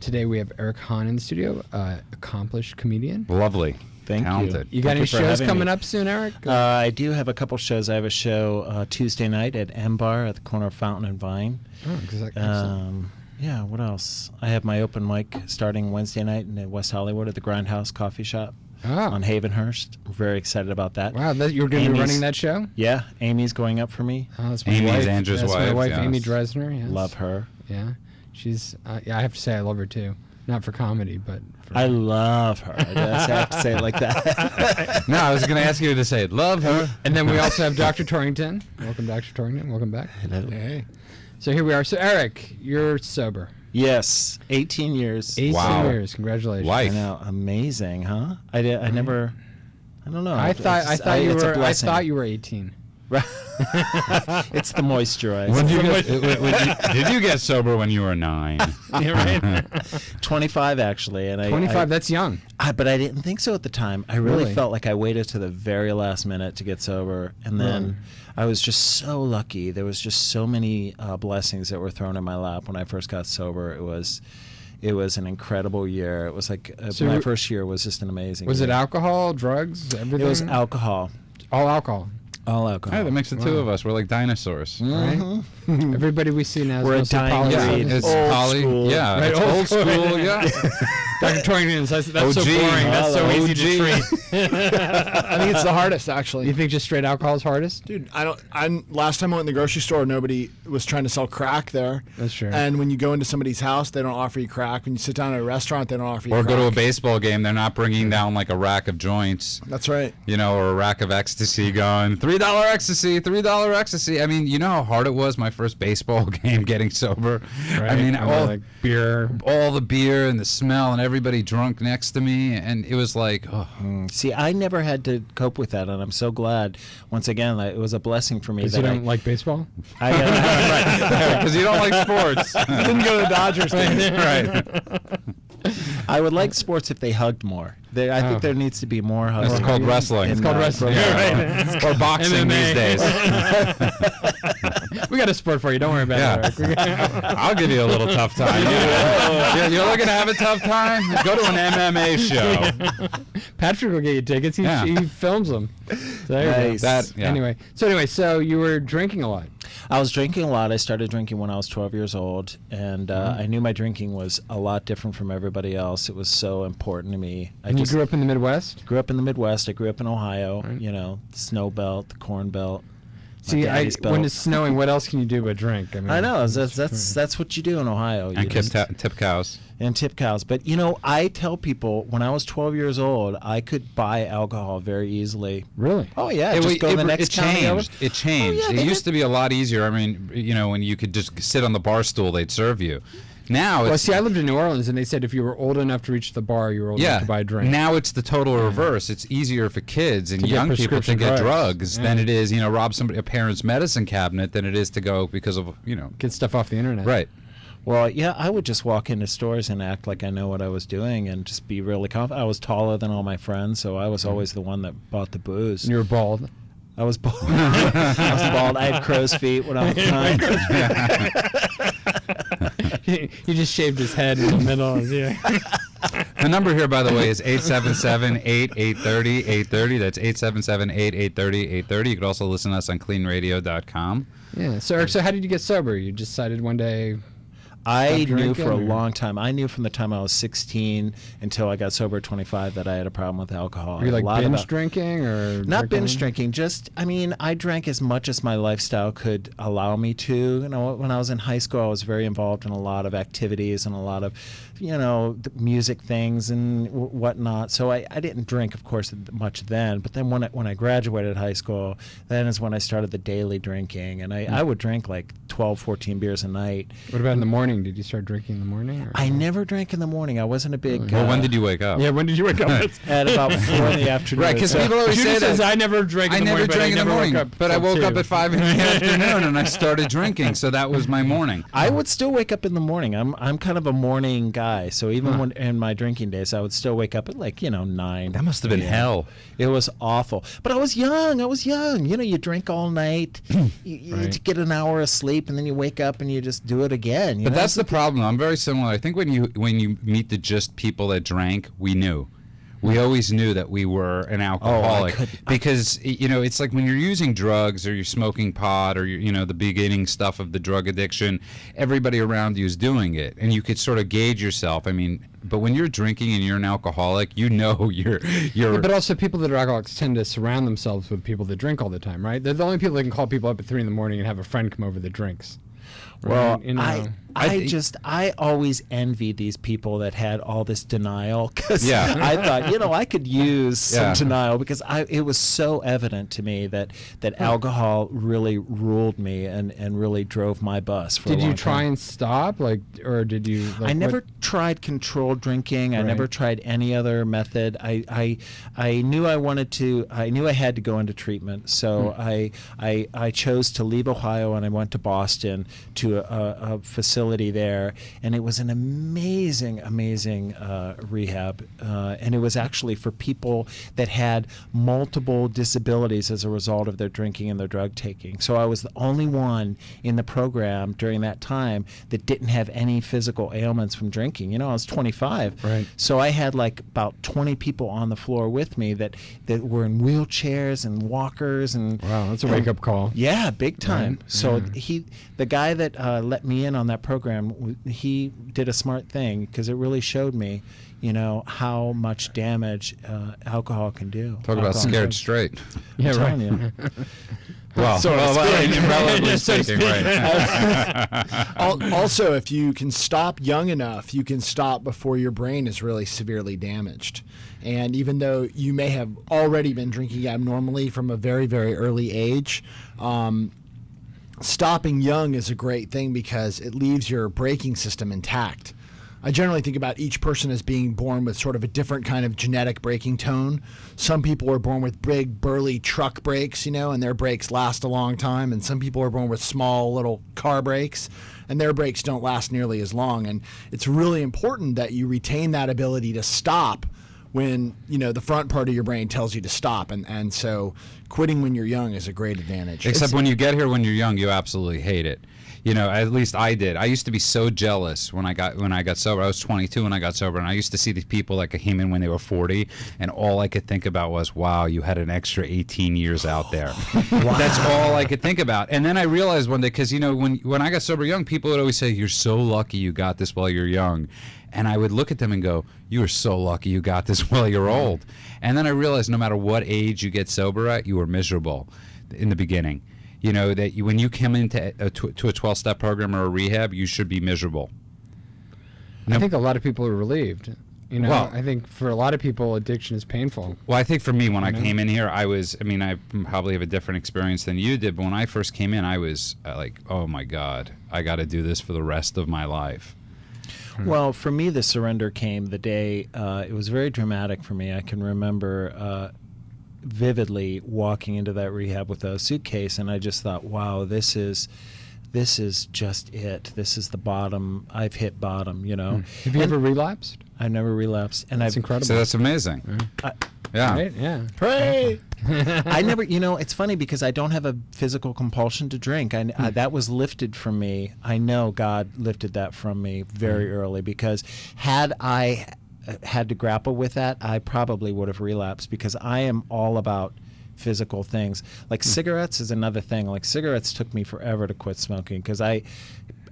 Today we have Eric Hahn in the studio, uh, accomplished comedian. Lovely. Thank you. Talented. You got Thank any you shows coming me. up soon, Eric? Uh, I do have a couple shows. I have a show uh, Tuesday night at M Bar at the corner of Fountain and Vine. oh, exactly. Um, yeah, what else? I have my open mic starting Wednesday night in West Hollywood at the Grindhouse Coffee Shop oh, on Havenhurst. I'm very excited about that. wow, that, you're going to be running that show? Yeah, Amy's going up for me. Oh, that's my Amy's wife. Andrew's that's my wife, wife, yes. Amy Dresner. Yes. Love her. Yeah, she's. Uh, yeah, I have to say I love her too. Not for comedy, but for I love her. I just have to say it like that. <laughs> no, I was going to ask you to say it. Love her. And then we also have Dr. Torrington. Welcome, Dr. Torrington. Welcome back. Hey. So here we are. So Eric, you're sober. yes, 18 years. 18 Wow. years. Congratulations. Life. I know, amazing, huh? I did. I never. I don't know. I It's- thought I it's- thought you were I blessing. thought you were 18. <laughs> it's the moisturizer. When did, you get, <laughs> when- when you- did you get sober when you were nine? <laughs> yeah, right. 25 actually, and I 25. I, that's young. I, but I didn't think so at the time. I really, Really? felt like I waited to the very last minute to get sober, and then I was just so lucky. There was just so many uh, blessings that were thrown in my lap when I first got sober. It was. It was an incredible year. It was like uh, So my first year was just an amazing. Was it alcohol, drugs, everything? It was alcohol. all alcohol. All alcohol. Hey, that makes the two Wow. of us. We're like dinosaurs. Right? <laughs> Everybody we see now is We're a mostly dying poly- Yeah, it's Old poly. school. Yeah, Right, it's old old school. school. Yeah. <laughs> <laughs> Dr. Torrington, that's, that's so boring. That's so Hello, easy to treat. <laughs> I think it's the hardest, actually. You think just straight alcohol is hardest? Dude, I don't. I'm last time I went in the grocery store, nobody was trying to sell crack there. That's true. And when you go into somebody's house, they don't offer you crack. When you sit down at a restaurant, they don't offer you. Or crack. go to a baseball game. They're not bringing down like a rack of joints. That's right. you know, or a rack of ecstasy going, three dollar ecstasy, three dollar ecstasy. I mean, you know how hard it was my first baseball <laughs> game getting sober. I mean, Or all, like beer. all the beer and the smell and everybody drunk next to me, and it was like, oh, See, I never had to cope with that, and I'm so glad. Once again, it was a blessing for me Because that you I, don't like baseball? I got, <laughs> because you don't like sports. <laughs> Didn't go to the Dodgers. <laughs> right. I would like sports if they hugged more. There, I Oh. think there needs to be more hugging. It's called wrestling. It's called wrestling. Yeah. or boxing MMA. these days. We got a sport for you. Don't worry about Yeah. it. Eric. <laughs> I'll give you a little tough time. <laughs> You're, you're looking to have a tough time? Go to an MMA <laughs> show. Patrick will get you tickets. He, Yeah. he films them. So there you go. Nice. That yeah. Anyway, so anyway, so you were drinking a lot. I was drinking a lot. I started drinking when I was 12 years old, and uh, Mm-hmm. I knew my drinking was a lot different from everybody else. It was so important to me. I And you grew up in the Midwest. grew up in the Midwest. I grew up in Ohio. You know, the snow belt, the corn belt. My See, I, when it's snowing, what else can you do but drink? I mean, I know that's that's that's what you do in Ohio. You And tip, just- ta- tip cows. and tip cows. But you know, I tell people when I was 12 years old, I could buy alcohol very easily. Really? Oh yeah, It, just wa- go to the it, next it over. changed. It changed. Oh, yeah, it used did. to be a lot easier. I mean, you know, when you could just sit on the bar stool, they'd serve you. Now Well, it's see, I lived in New Orleans, and they said if you were old enough to reach the bar, you were old yeah. enough to buy a drink. Now it's the total reverse. It's easier for kids and To young people to get drugs. drugs, than it is, you know, rob somebody a parent's medicine cabinet than it is to go because of you know. get stuff off the internet. Right. Well, yeah, I would just walk into stores and act like I know what I was doing and just be really confident. I was taller than all my friends, so I was mm-hmm. always the one that bought the booze. And you were bald. I was bald. <laughs> I was bald. I had crow's feet when I was <laughs> nine. <laughs> <laughs> he just shaved his head in the middle. Of yeah. <laughs> The number here, by the way, is 877-8830-830. That's 877-8830-830. You could also listen to us on kleanradio.com. yeah. So, Eric, so how did you get sober? You decided one day. I knew for a or- long time. I knew from the time I was 16 until I got sober at 25 that I had a problem with alcohol. Were you A like lot binge about- drinking or Not binge drinking? drinking, just I mean, I drank as much as my lifestyle could allow me to. You know, when I was in high school, I was very involved in a lot of activities and a lot of, you know, the music things and w- whatnot. So I, I didn't drink, of course, much then. But then when I, when I graduated high school, then is when I started the daily drinking, and I, I would drink like 12, 14 beers a night. What about in the morning? Did you start drinking in the morning? Or? I never drank in the morning. I wasn't a big. Well, uh, when did you wake up? yeah. When did you wake up? <laughs> At about four in the afternoon. Right, because So- people always Judy say says that. I never drank in I the never morning, but I drank in the never woke morning, up but I till woke up at five in the <laughs> afternoon and I started drinking. So that was my morning. I would still wake up in the morning. I'm I'm kind of a morning guy. So even when in my drinking days, I would still wake up at like you know nine. That must have been Yeah. hell. It was awful. But I was young. I was young. You know, you drink all night, <clears throat> you, you Right. get an hour of sleep, and then you wake up and you just do it again. You But know? that's the problem. I'm very similar. I think when you when you meet the just people that drank, we knew. We always knew that we were an oh, alcoholic couldn't- because you know it's like when you're using drugs or you're smoking pot or you're, you know the beginning stuff of the drug addiction, everybody around you is doing it, and you could sort of gauge yourself. I mean, but when you're drinking and you're an alcoholic, you know <laughs> you're you're. Yeah, but also, people that are alcoholics tend to surround themselves with people that drink all the time, right? They're the only people that can call people up at three in the morning and have a friend come over that drinks. Well, right? You know. I uh, I just I always envied these people that had all this denial because Yeah. <laughs> I thought you know I could use some Yeah. denial because I it was so evident to me that that alcohol really ruled me and and really drove my bus. For a did you try time. and stop, like, or did you? Like, I what- never tried controlled drinking. I never tried any other method. I, I I knew I wanted to. I knew I had to go into treatment. So Hmm. I, I I chose to leave Ohio and I went to Boston to a, a facility there, and it was an amazing, amazing uh, rehab. Uh, and it was actually for people that had multiple disabilities as a result of their drinking and their drug taking. So I was the only one in the program during that time that didn't have any physical ailments from drinking. You know, I was 25. Right. So I had like about 20 people on the floor with me that, that were in wheelchairs and walkers and Wow, that's a wake up call. yeah, big time. Right, So yeah. he, the guy that uh, let me in on that program, w- he did a smart thing because it really showed me, you know, how much damage uh, alcohol can do. Talk about scared can- straight. Yeah, I'm right. telling. <laughs> Well, So well, well, speak. relatively <laughs> speaking, right. <laughs> Also, if you can stop young enough, you can stop before your brain is really severely damaged. And even though you may have already been drinking abnormally from a very, very early age, um, stopping young is a great thing because it leaves your braking system intact. I generally think about each person as being born with sort of a different kind of genetic braking tone. Some people are born with big, burly truck brakes, you know, and their brakes last a long time. And some people are born with small little car brakes, and their brakes don't last nearly as long. And it's really important that you retain that ability to stop when you know the front part of your brain tells you to stop and and so quitting when you're young is a great advantage Except It's- when you get here when you're young, you absolutely hate it. You know, at least I did. I used to be so jealous when I got when I got sober. I was 22 when I got sober, and I used to see these people like a human when they were 40, and all I could think about was, "Wow, you had an extra 18 years out there." <laughs> That's all I could think about. And then I realized one day, because you know, when when I got sober young, people would always say, "You're so lucky you got this while you're young," and I would look at them and go, "You are so lucky you got this <laughs> while you're old." And then I realized, no matter what age you get sober at, you are miserable in the beginning. You know that you, when you come into a, to, to a 12 step program or a rehab, you should be miserable. I think a lot of people are relieved. You know, Well- I think for a lot of people, addiction is painful. Well, I think for me, when I know? came in here, I was, I mean, I probably have a different experience than you did, but when I first came in, I was uh, like, oh my God, I got to do this for the rest of my life. Well, for me, the surrender came the day. Uh, it was very dramatic for me. I can remember uh, vividly walking into that rehab with a suitcase, and I just thought, "Wow, this is." This is just it. This is the bottom. I've hit bottom, you know. Hmm. Have you And ever relapsed? I never relapsed, and That's I've incredible. So that's amazing. I, Yeah. Right? Yeah. pray I never, <laughs> you know, it's funny because I don't have a physical compulsion to drink. I, I, that was lifted from me. I know God lifted that from me very hmm. early because had I had to grapple with that, I probably would have relapsed because I am all about physical things. Like hmm. cigarettes is another thing. Like cigarettes took me forever to quit smoking because I,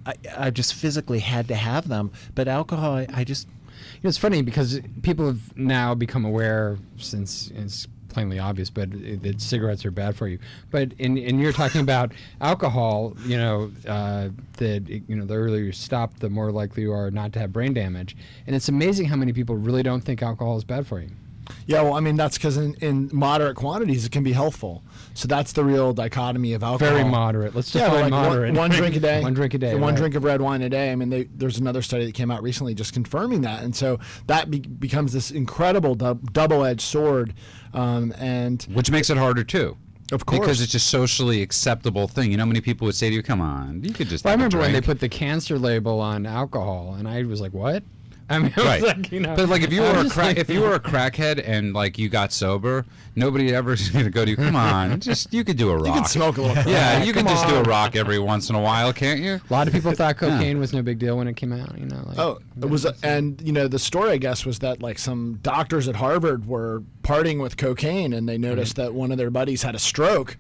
I, I just physically had to have them. But alcohol, I, I just You know, it's funny because people have now become aware, since it's plainly obvious, but that cigarettes are bad for you. But in and you're talking about alcohol, you know, uh, that you know, the earlier you stop, the more likely you are not to have brain damage. And it's amazing how many people really don't think alcohol is bad for you. yeah well i mean that's because in, in moderate quantities it can be helpful so that's the real dichotomy of alcohol Very moderate. Let's yeah, like one- moderate. One, drink a <laughs> day. one drink a day. One right. drink of red wine a day. I mean, they, there's another study that came out recently just confirming that, and so that be, becomes this incredible double-edged sword. Um, and Which makes it harder too. Of course. Because it's a socially acceptable thing. You know, how many people would say to you, come on, you could just. Well, I remember when they put the cancer label on alcohol, and I was like, "What?" I mean, it was Right. like, you know, But like if you were a crack, like- if you were a crackhead and like you got sober, nobody ever <laughs> is going to go to you. Come on, just you could do a rock. you can smoke a little. Yeah, you Come can just do a rock every once in a while, can't you? A lot of people thought cocaine was no big deal when it came out. You know, like, Oh, it was, and you know, the story I guess was that like some doctors at Harvard were partying with cocaine, and they noticed that one of their buddies had a stroke,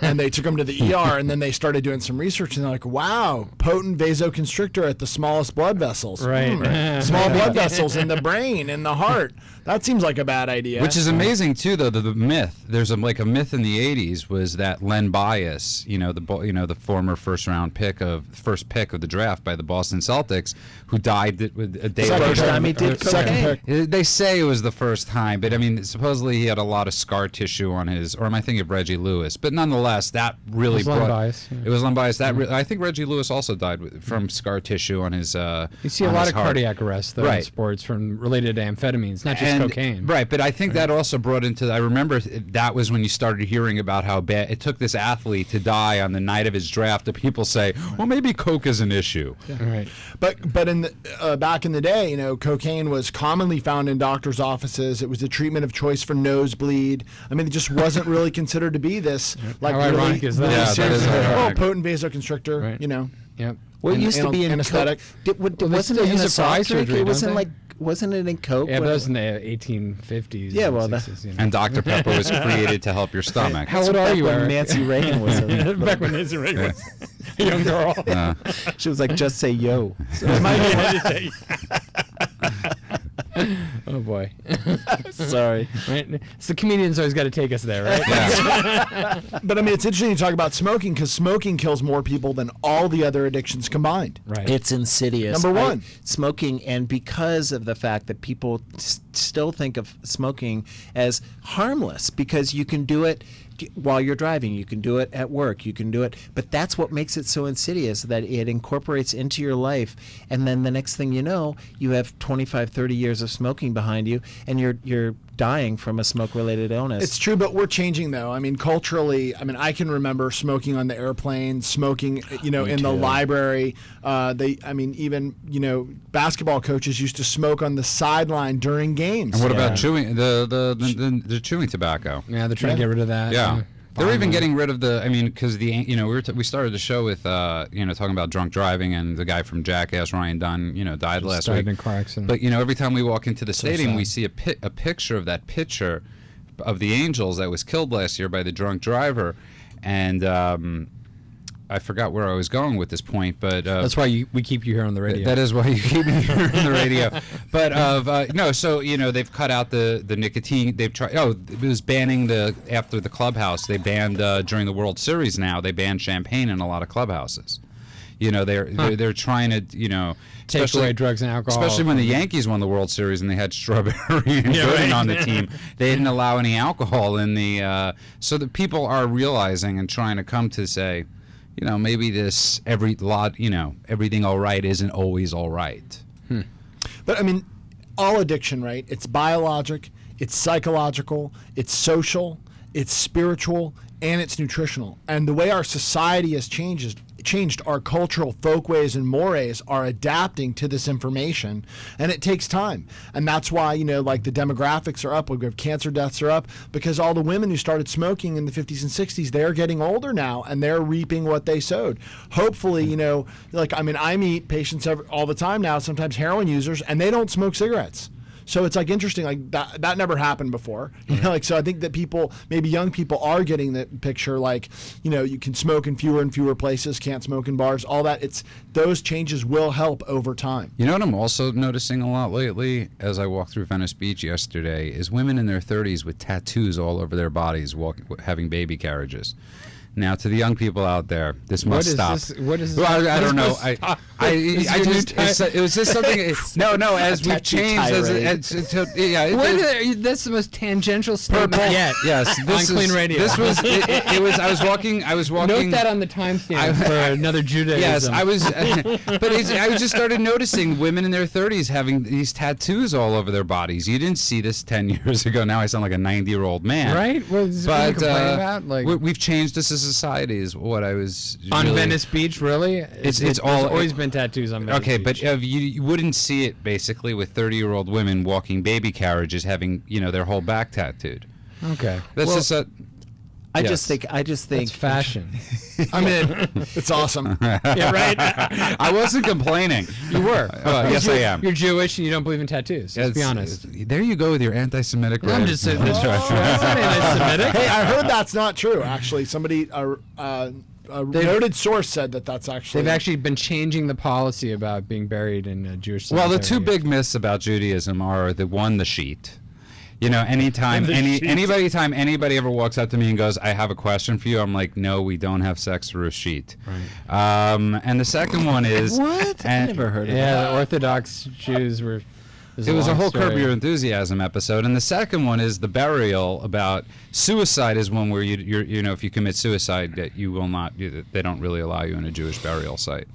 and they took him to the <laughs> ER, and then they started doing some research, and they're like, "Wow, potent vasoconstrictor at the smallest blood vessels, Right. Hmm. <laughs> Small blood <laughs> vessels in the brain, in the heart. That seems like a bad idea." Which is amazing too, though. The, the myth there's a, like a myth in the '80s was that Len Bias, you know the you know the former first round pick of first pick of the draft by the Boston Celtics, who died th- with a day Second later. time he did Second pick. Uh, They say it was the first time, but I mean, supposedly he had a lot of scar tissue on his, or am I thinking of Reggie Lewis? But nonetheless, that really was Len. Bias, yeah. It was Len Bias. That re- I think Reggie Lewis also died with, from scar tissue on his. Uh, you see a lot of heart. cardiac arrests though in sports from related to amphetamines, not just And- cocaine. Right, but I think that also brought into. I remember that was when you started hearing about how bad it took this athlete to die on the night of his draft. That people say, well, maybe coke is an issue. Right. But but in the, uh, back in the day, you know, cocaine was commonly found in doctors' offices. It was the treatment of choice for nosebleed. I mean, it just wasn't really considered to be this like How really, ironic is that? really Yeah, that serious- is oh, potent vasoconstrictor. Right. You know, Yep. Well, it used to be in anesthetic. Coke. Did, would- Well, wasn't it in use a it for eye soft surgery, It wasn't they? like wasn't it in Coke? Yeah, but What- that was in the 1850s. Yeah, well, that- 60s, you know. And Dr Pepper was created to help your <laughs> stomach. How old are you, when Nancy Reagan was <laughs> a, Back when Nancy Reagan was <laughs> a young girl. Uh, she was like, just say yo. <laughs> oh boy. <laughs> Sorry. right. So comedians always got to take us there, right? yeah. <laughs> but I mean, it's interesting to talk about smoking because smoking kills more people than all the other addictions combined. Right. It's insidious. Number I- one. smoking, and because of the fact that people s- still think of smoking as harmless, because you can do it d- while you're driving. You can do it at work. You can do it. But that's what makes it so insidious that it incorporates into your life. And then the next thing you know, you have 25, 30 years of smoking behind you, and you're you're dying from a smoke-related illness. It's true, but we're changing though. I mean, culturally, I mean, I can remember smoking on the airplane, smoking, you know, Me in the library. Uh, they, I mean, even you know, basketball coaches used to smoke on the sideline during games. And what Yeah. about chewing the the, the, the, the chewing tobacco? Yeah, they're trying to get rid of that. Yeah. They're even getting rid of the. I mean, because the you know we were t- we started the show with uh you know talking about drunk driving and the guy from Jackass Ryan Dunn you know died last started week. in a car accident. But you know every time we walk into the stadium, sad. we see a pi- a picture of that pitcher of the Angels that was killed last year by the drunk driver, and um, I forgot where I was going with this point, but uh, That's why you, we keep you here on the radio. that is why you keep me here on the radio. But of uh, no, so you know they've cut out the the nicotine. They've tried. Oh, it was banning the after the clubhouse. They banned uh, during the World Series. Now they banned champagne in a lot of clubhouses. You know they're they're, they're trying to you know Take away drugs and alcohol Especially when the Yankees won the World Series and they had Strawberry <laughs> and Gooden on the team. <laughs> They didn't allow any alcohol in the. Uh, so the people are realizing and trying to come to say, you know, maybe this every lot, you know, everything all right isn't always all right. Hmm. But I mean, all addiction, right? It's biologic, it's psychological, it's social, it's spiritual, and it's nutritional. And the way our society has changed changed our cultural folkways and mores are adapting to this information and it takes time. And that's why you know like the demographics are up we have cancer deaths are up because all the women who started smoking in the 50s and 60s they're getting older now and they're reaping what they sowed. Hopefully you know like i mean i meet patients all the time now sometimes heroin users and they don't smoke cigarettes so it's like interesting, like that that never happened before. You know, mm-hmm. like so I think that people, maybe young people, are getting the picture. Like, you know, you can smoke in fewer and fewer places, can't smoke in bars, all that. It's those changes will help over time. You know what I'm also noticing a lot lately as I walked through Venice Beach yesterday is women in their 30s with tattoos all over their bodies, walk, having baby carriages. Now, to the young people out there, this must is stop. this- what is Well, I, I don't know. must I. I, I just, it's, it was just something. <laughs> no, no. As we've changed, as tirade. it's, it's, it's, yeah, <laughs> it- What it- is- that's the most tangential statement yet. Yes, <laughs> on this Klean Radio. This was. It, it, it was. I was walking. I was walking. Note that on the timestamp I- for another Judaism. Yes, I was, but it's, I just started noticing women in their 30s having these tattoos all over their bodies. You didn't see this 10 years ago. Now I sound like a 90 year old man. Right? Well, is it what you But uh, about? Like- we- we've changed this as a society, is what I was. on really- Venice Beach, really? it's there's all- always been tattoos on Venice Okay, but Beach. uh, you, you wouldn't see it basically with 30 year old women walking baby carriages having, you know, their whole back tattooed. okay, That's Well, just a. I Yes. just think I just think it's fashion. <laughs> I mean, it's awesome. <laughs> yeah, right. I wasn't complaining. You were. Uh, yes, I am. You're Jewish and you don't believe in tattoos. Let's be honest. There you go with your anti-Semitic. I'm just saying. <laughs> That's that's not anti-Semitic. hey, I heard that's not true. Actually, somebody, uh, uh, a noted source said that that's actually. They've actually been changing the policy about being buried in uh, Jewish. Well, the two big myths about Judaism are the one, the sheet. You know, anytime any <laughs> sheet. anybody time anybody ever walks up to me and goes, "I have a question for you," I'm like, "No, we don't have sex through a sheet." Right. Um, and the second one is <laughs> what? I never heard of Yeah, that. the Orthodox Jews were. there's It was a long whole Curb. Your Enthusiasm episode, and the second one is the burial about suicide. Is one where you you're, you know if you commit suicide that you will not you, they don't really allow you in a Jewish burial site.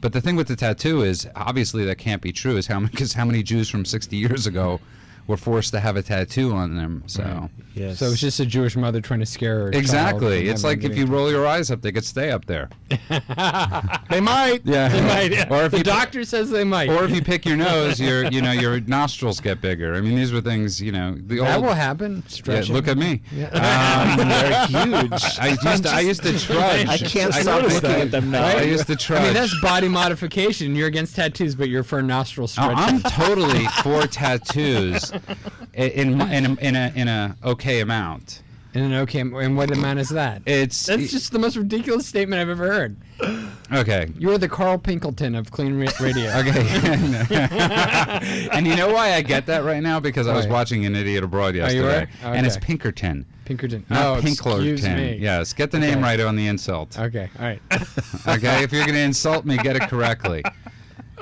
But the thing with the tattoo is obviously that can't be true. Is how because how many Jews from 60 years ago were forced to have a tattoo on them? So Yes. So it's just a Jewish mother trying to scare her. exactly, from it's like if you roll your eyes up, they could stay up there. <laughs> they might. Yeah, They might, yeah. <laughs> or if the you doctor says they might. or if you pick your nose, your you know your nostrils get bigger. I mean, these were things you know. The that old, will happen. Yeah, look at me. Um, <laughs> they're huge. I used to, I used to trudge. I can't I stop looking that. at them now. I used to trudge. I mean, that's body modification. You're against tattoos, but you're for nostril Oh. I'm totally for tattoos i- in in a, in a in a okay amount. in an okay, and what amount is that? It's That's just the most ridiculous statement I've ever heard. okay. You're the Carl Pinkelton of clean ra- radio. <laughs> Okay. <laughs> and you know why I get that right now because I was watching an idiot abroad Oh, yesterday, were? and it's Pinkerton, Pinkerton. not oh, Pinklerton. me. Yes, get the Okay. name right on the insult. Okay. All right. <laughs> okay if you're going to insult me get it correctly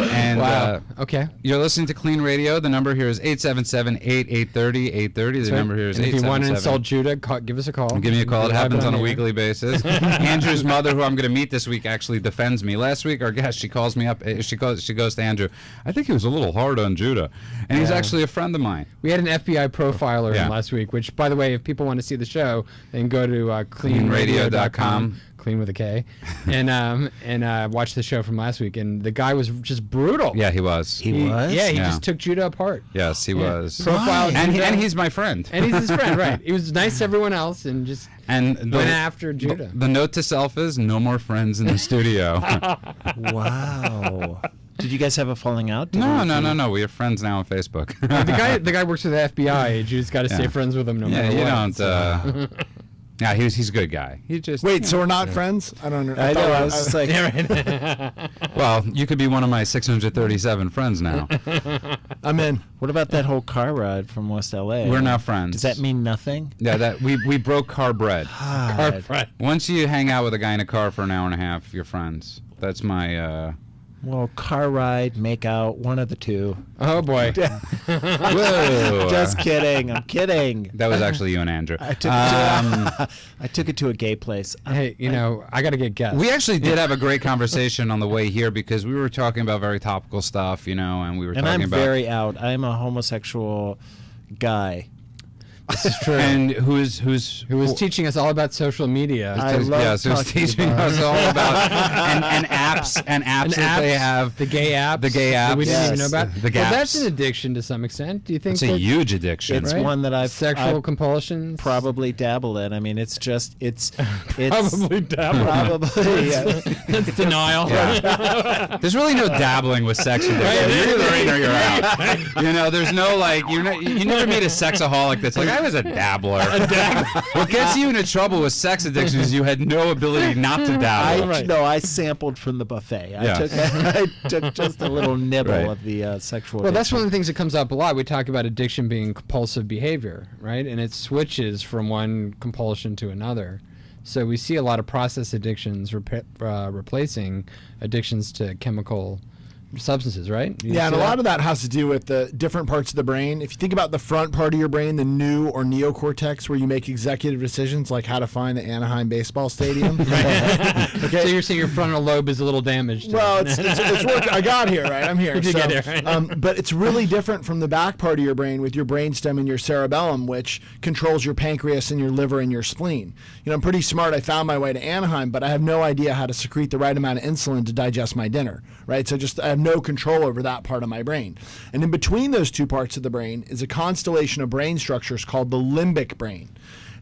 and Wow. uh, okay. you're listening to Klean Radio. The number here is 877-8830-830. The Right. number here is And if you want to insult Judah, call, give us a call. Give me a call. It happens on a weekly basis. <laughs> Andrew's mother, who I'm going to meet this week, actually defends me. Last week, our guest, she calls me up. eh, She goes, she goes to Andrew. I think he was a little hard on Judah, and he's actually a friend of mine. We had an FBI profiler Yeah. last week, which, by the way, if people want to see the show, they can go to uh, Kleanradio.com. kleanradio.com, clean with a K, and um, and uh, watched the show from last week. And the guy was just brutal. Yeah, he was. He was? Yeah, he Yeah. just took Judah apart. yes, he Yeah. was. Profiled And, Judah. and he's my friend. and he's his friend, right? <laughs> He was nice to everyone else, and just And the, went after Judah. The note to self is no more friends in the studio. <laughs> Wow. Did you guys have a falling out? Did no, no, no, no. We are friends now on Facebook. the guy, <laughs> the guy works for the FBI. You just got to stay Yeah. friends with him no yeah, matter you what. don't. Uh, yeah, he's he's a good guy. He just Wait, so we're not friends? I don't know. I know. thought- I was just <laughs> like, <laughs> well, you could be one of my 637 friends now. <laughs> I'm in. what about that whole car ride from West LA? We're not friends. Does that mean nothing? Yeah, that we we broke car bread. God. bread. Once you hang out with a guy in a car for an hour and a half, you're friends. That's my. uh Well, car ride, make out, one of the two. Oh boy. <laughs> Whoa! Just kidding. I'm kidding. that was actually you and Andrew. I took, Um, it to, <laughs> I took it to a gay place. Hey, you know, I got to get guests. We actually did have a great conversation on the way here because we were talking about very topical stuff, you know, and we were And talking I'm about very out. I'm a homosexual guy. This is true. and who's who's who was teaching us all about social media. I love yeah, so it's talking teaching about- us all about <laughs> and, and apps and apps And that they apps, have. the gay apps, the gay that we apps. didn't even know Yes. about. The well, that's gaps. an addiction to some extent. Do you think It's a that, huge addiction. It's right? one that I've sexual I've compulsions? probably dabble in. I mean, it's just it's <laughs> it's Probably dabble. probably yeah. <laughs> Uh, that's denial. Yeah. there's really no dabbling with sex addiction. You're either in or you're out. You know, there's no like you're not, you never meet a sexaholic that's like I was a <laughs> dabbler. what gets you into trouble with sex addiction is you had no ability not to I dabble. no, I sampled from the buffet. I Yeah. took <laughs> I took just a little <laughs> nibble Right. of the uh, sexual. Well, that's one of the things that comes up a lot. We talk about addiction being compulsive behavior, right? And it switches from one compulsion to another. So we see a lot of process addictions repa- uh, replacing addictions to chemical substances, right? You Yeah, and see a that? lot of that has to do with the different parts of the brain. If you think about the front part of your brain, the new or neocortex, where you make executive decisions like how to find the Anaheim baseball stadium. <laughs> <laughs> okay. So you're saying your frontal lobe is a little damaged. Well, it's, it's, it's work. I got here, right? I'm here. <laughs> You So, get here, right? um, but it's really different from the back part of your brain with your brainstem and your cerebellum, which controls your pancreas and your liver and your spleen. You know, I'm pretty smart. I found my way to Anaheim, but I have no idea how to secrete the right amount of insulin to digest my dinner, right? So just I have no control over that part of my brain. And in between those two parts of the brain is a constellation of brain structures called the limbic brain.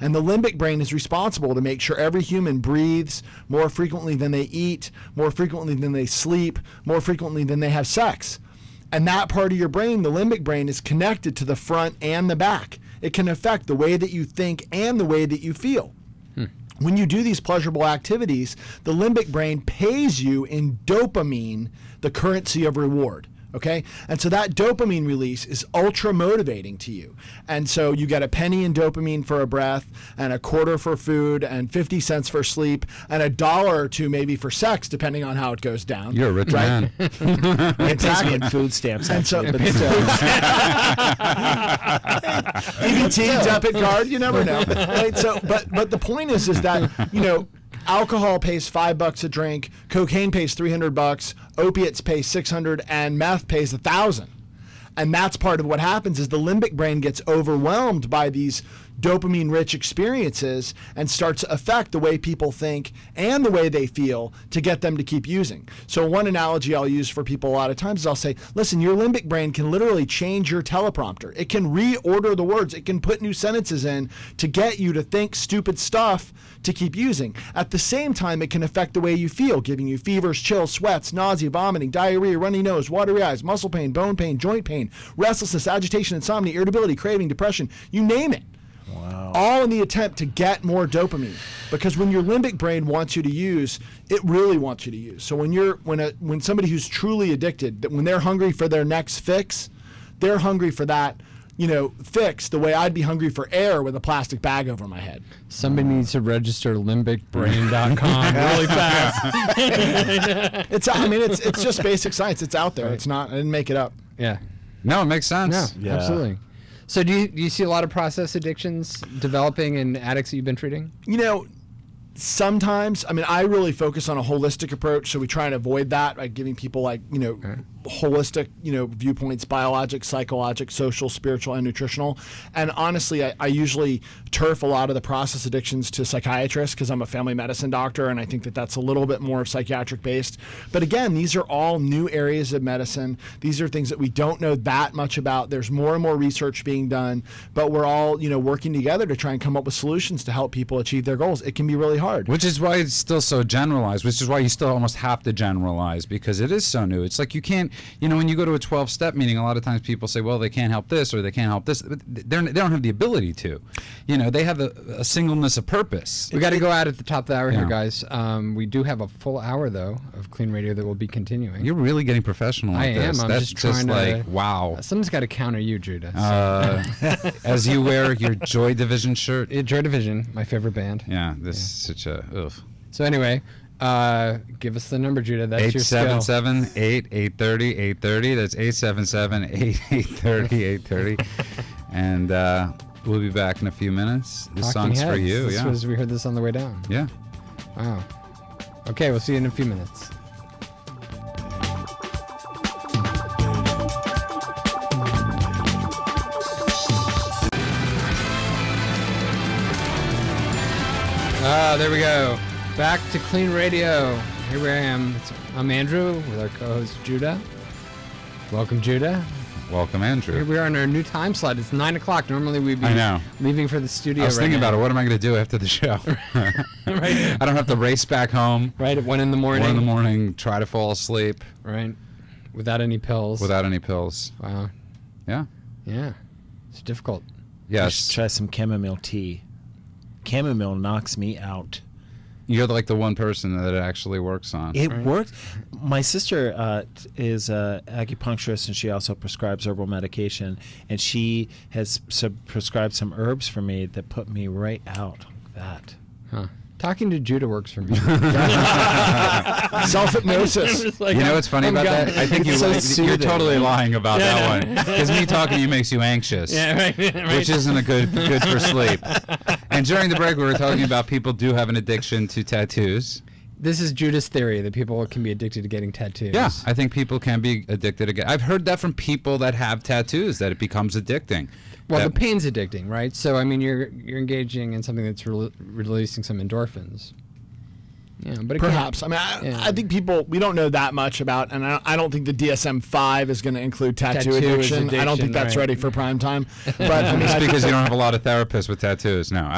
And the limbic brain is responsible to make sure every human breathes more frequently than they eat, more frequently than they sleep, more frequently than they have sex. And that part of your brain, the limbic brain, is connected to the front and the back. It can affect the way that you think and the way that you feel. When you do these pleasurable activities, the limbic brain pays you in dopamine, the currency of reward. Okay. And so that dopamine release is ultra motivating to you. And so you get a penny in dopamine for a breath, and a quarter for food, and 50 cents for sleep, and a dollar or two maybe for sex, depending on how it goes down. You're a rich man. <laughs> It pays me Exactly. in food stamps. And so- actually, but still. EBT, debit card, you never know. Right? So, but but the point is, is that you know, alcohol pays five bucks a drink, cocaine pays three hundred bucks, opiates pay six hundred, and meth pays a thousand. And that's part of what happens is the limbic brain gets overwhelmed by these dopamine rich experiences and starts to affect the way people think and the way they feel to get them to keep using. So one analogy I'll use for people a lot of times is I'll say, listen, your limbic brain can literally change your teleprompter. It can reorder the words. It can put new sentences in to get you to think stupid stuff to keep using. At the same time, it can affect the way you feel, giving you fevers, chills, sweats, nausea, vomiting, diarrhea, runny nose, watery eyes, muscle pain, bone pain, joint pain, restlessness, agitation, insomnia, irritability, craving, depression, you name it. Wow. All in the attempt to get more dopamine. Because when your limbic brain wants you to use, it really wants you to use. So when you're when a when somebody who's truly addicted, that when they're hungry for their next fix, they're hungry for that you know, fixed the way I'd be hungry for air with a plastic bag over my head. Somebody needs to register limbicbrain.com <laughs> really fast. <laughs> It's I mean it's it's just basic science. It's out there. It's not I didn't make it up. Yeah. No, it makes sense. No, absolutely. So do you, do you see a lot of process addictions developing in addicts that you've been treating? You know, sometimes I mean I really focus on a holistic approach, so we try and avoid that by giving people like you know holistic you know viewpoints, biologic, psychologic, social, spiritual, and nutritional. And honestly, I, I usually turf a lot of the process addictions to psychiatrists because I'm a family medicine doctor, and I think that that's a little bit more psychiatric based. But again, these are all new areas of medicine. These are things that we don't know that much about. There's more and more research being done, but we're all you know working together to try and come up with solutions to help people achieve their goals. It can be really hard. Which is why it's still so generalized, which is why you still almost have to generalize because it is so new. It's like you can't, you know, when you go to a 12 step meeting, a lot of times people say, well, they can't help this or they can't help this. But They're, they don't have the ability to. You know, they have a, a singleness of purpose. We got to go out at the top of the hour Yeah. here, guys. Um, we do have a full hour though of Klean Radio that will be continuing. You're really getting professional at I am. this. I'm That's just trying to- like, wow. Someone's got to counter you, Judah. So. Uh, <laughs> as you wear your Joy Division shirt. Joy Division, my favorite band. Yeah, this is such a. Ugh. So anyway, uh, give us the number, Judah. That's your skill. 877 8 830 830. That's 877 8 830 830. And uh, we'll be back in a few minutes. This Talking song's for you. This yeah. was we heard this on the way down. yeah. Wow. Okay, we'll see you in a few minutes. Ah, there we go. Back to Klean Radio. Here I am. I'm Andrew with our co-host Judah. Welcome, Judah. Welcome, Here Andrew. we are in our new time slot. It's nine o'clock. Normally we'd be I know. leaving for the studio. I was right thinking now. about it. What am I going to do after the show? <laughs> <laughs> right. I don't have to race back home. Right at one in the morning. One in the morning, try to fall asleep Right. Without any pills. without any pills. Wow. Yeah. Yeah. It's difficult. Yes. try some chamomile tea. Chamomile knocks me out. You're like the one person that it actually works on. It works. My sister uh, is an acupuncturist, and she also prescribes herbal medication. And she has sub- prescribed some herbs for me that put me right out. Like that. Huh. Talking to Judah works for me. <laughs> <laughs> Self hypnosis. You know what's funny I'm about gone. that? I think you It's so li- you're totally lying about Yeah, that I one because me talking to you makes you anxious, <laughs> right, which isn't a good good for sleep. And during the break, we were talking about people do have an addiction to tattoos. This is Judah's theory that people can be addicted to getting tattoos. Yeah, I think people can be addicted again. I've heard that from people that have tattoos that it becomes addicting. Well, That- the pain's addicting, right? So I mean, you're you're engaging in something that's rel releasing some endorphins. Yeah, but it can- Perhaps. I mean, I, Yeah. I think people we don't know that much about, and I, I don't think the DSM five is going to include tattoo, Tattoo is addiction. I don't think that's right. ready for prime time. <laughs> But I mean, Just because you don't have a lot of therapists with tattoos. now.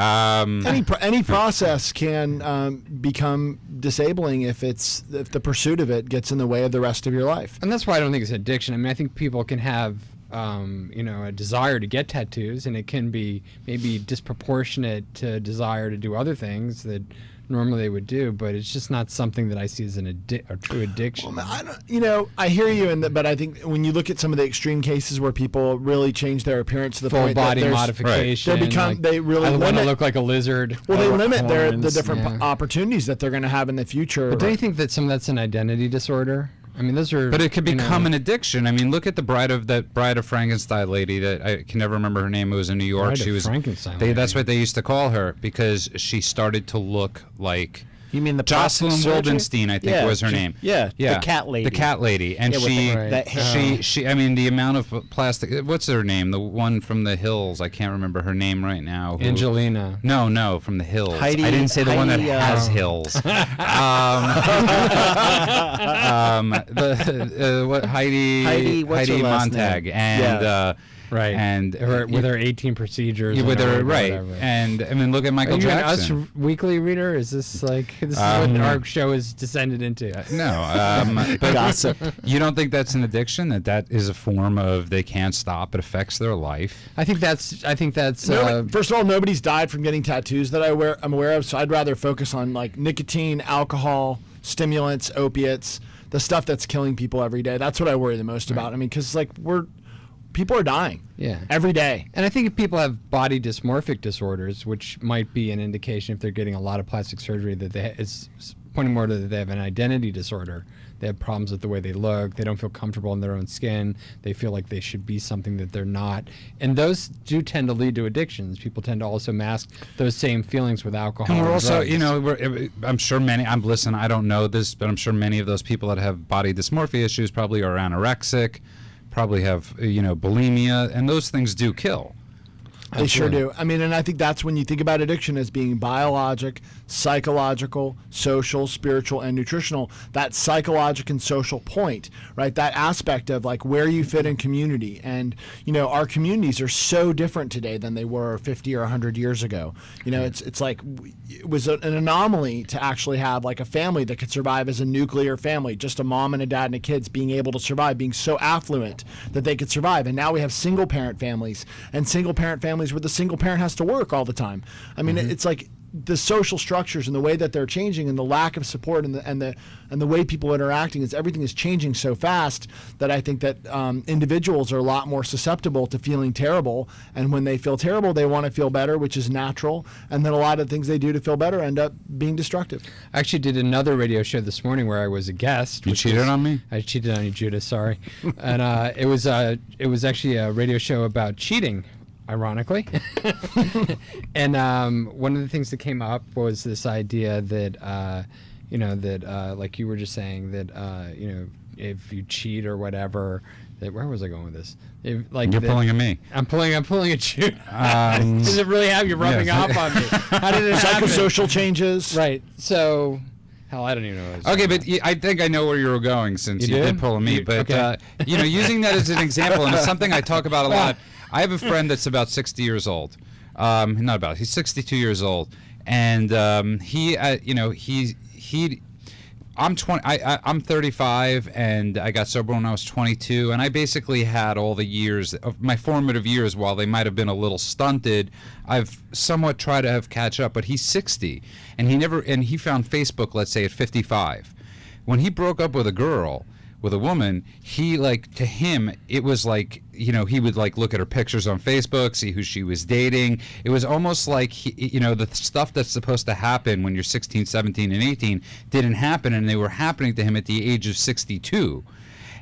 Um, any pro- any <laughs> process can um, become disabling if it's if the pursuit of it gets in the way of the rest of your life. and that's why I don't think it's addiction. I mean, I think people can have, um, you know, a desire to get tattoos, and it can be maybe disproportionate to desire to do other things that normally they would do. But it's just not something that I see as an addi- a true addiction. I don't, you know, I hear you, in the, but I think when you look at some of the extreme cases where people really change their appearance to the Full point body that there's- modification. They become- like, they really I want to look like a lizard. Well, they Or limit their the different yeah. opportunities that they're going to have in the future. But don't you think that some of that's an identity disorder? I mean, those are. But it could you become know, an addiction. I mean, look at the bride of that bride of Frankenstein lady that I can never remember her name. It was in New York. Bride she of was Frankenstein They, that's what they used to call her because she started to look like You mean the Jocelyn plastic surgery? Wildenstein. I think Yeah, was her she- name. Yeah, yeah, the cat lady. The cat lady, and Yeah, she, the- Right. that hair. she, she. I mean, the amount of plastic. What's her name? The one from the hills. I can't remember her name right now. who- Angelina. No, no, from the hills. Heidi- I didn't say the one that uh, has hills. <laughs> um, <laughs> um, the uh, what Heidi Heidi, what's her Heidi last Montag name? and Yeah. uh, Right. and her, with uh, her 18 procedures. yeah, and with her right whatever. and I mean look at Are Michael you an Jackson. Us Weekly reader? Is this like <laughs> this is Um, what our show is descended into? no, um, <laughs> but Gossip. you don't think that's an addiction? That that is a form of they can't stop. It affects their life. I think that's. I think that's. Nobody- Uh, first of all, nobody's died from getting tattoos that I wear. I'm aware of, so I'd rather focus on like nicotine, alcohol, stimulants, opiates, the stuff that's killing people every day. That's what I worry the most about. I mean, because like we're people are dying. Yeah. Every day. And I think if people have body dysmorphic disorders, which might be an indication if they're getting a lot of plastic surgery that they it's pointing more to that they have an identity disorder. They have problems with the way they look. They don't feel comfortable in their own skin. They feel like they should be something that they're not. And those do tend to lead to addictions. People tend to also mask those same feelings with alcohol. And we're also, drugs. you know, we're, I'm sure many. I'm listen. I don't know this, but I'm sure many of those people that have body dysmorphia issues probably are anorexic, probably have uh, you know bulimia, and those things do kill. They sure do. I mean, and I think that's when you think about addiction as being biologic, psychological, social, spiritual, and nutritional. That psychological and social point, right? That aspect of like where you fit in community. And, you know, our communities are so different today than they were 50 or 100 years ago. You know, it's, it's like it was an anomaly to actually have like a family that could survive as a nuclear family, just a mom and a dad and a kids being able to survive, being so affluent that they could survive. And now we have single parent families and single parent families where the single parent has to work all the time. I mean, mm-hmm. it's like the social structures and the way that they're changing and the lack of support and the and the and the way people are interacting is everything is changing so fast that I think that um, individuals are a lot more susceptible to feeling terrible and when they feel terrible they want to feel better which is natural and then a lot of things they do to feel better end up being destructive. I actually did another radio show this morning where I was a guest. You cheated was- on me? I cheated on you, Judah. Sorry, and uh, it was uh, it was actually a radio show about cheating, ironically. <laughs> and um, one of the things that came up was this idea that uh, you know that uh, like you were just saying that uh, you know if you cheat or whatever. That, where was I going with this? If, like You're that- pulling at me. I'm pulling. I'm pulling at you. <laughs> Um, Does it really have you rubbing yeah. off on me? How did it happen? Psychosocial changes. Right. So, hell, I don't even know. What I was Okay, but about. y- I think I know where you were going since You you, did? did pull me. You- But okay. uh, you know, using that as an example, and it's something I talk about a <laughs> lot. I have a friend that's about 60 years old. Um, not about. He's 62 years old, and um, he, uh, you know, he he. I'm 20. I, I, I'm 35, and I got sober when I was 22, and I basically had all the years of my formative years. While they might have been a little stunted, I've somewhat tried to have catch up. But he's 60, and he never and he found Facebook, let's say, at 55. When he broke up with a girl, with a woman, he like to him it was like you know he would like look at her pictures on Facebook, see who she was dating. It was almost like he, you know the stuff that's supposed to happen when you're 16, 17, and 18 didn't happen, and they were happening to him at the age of 62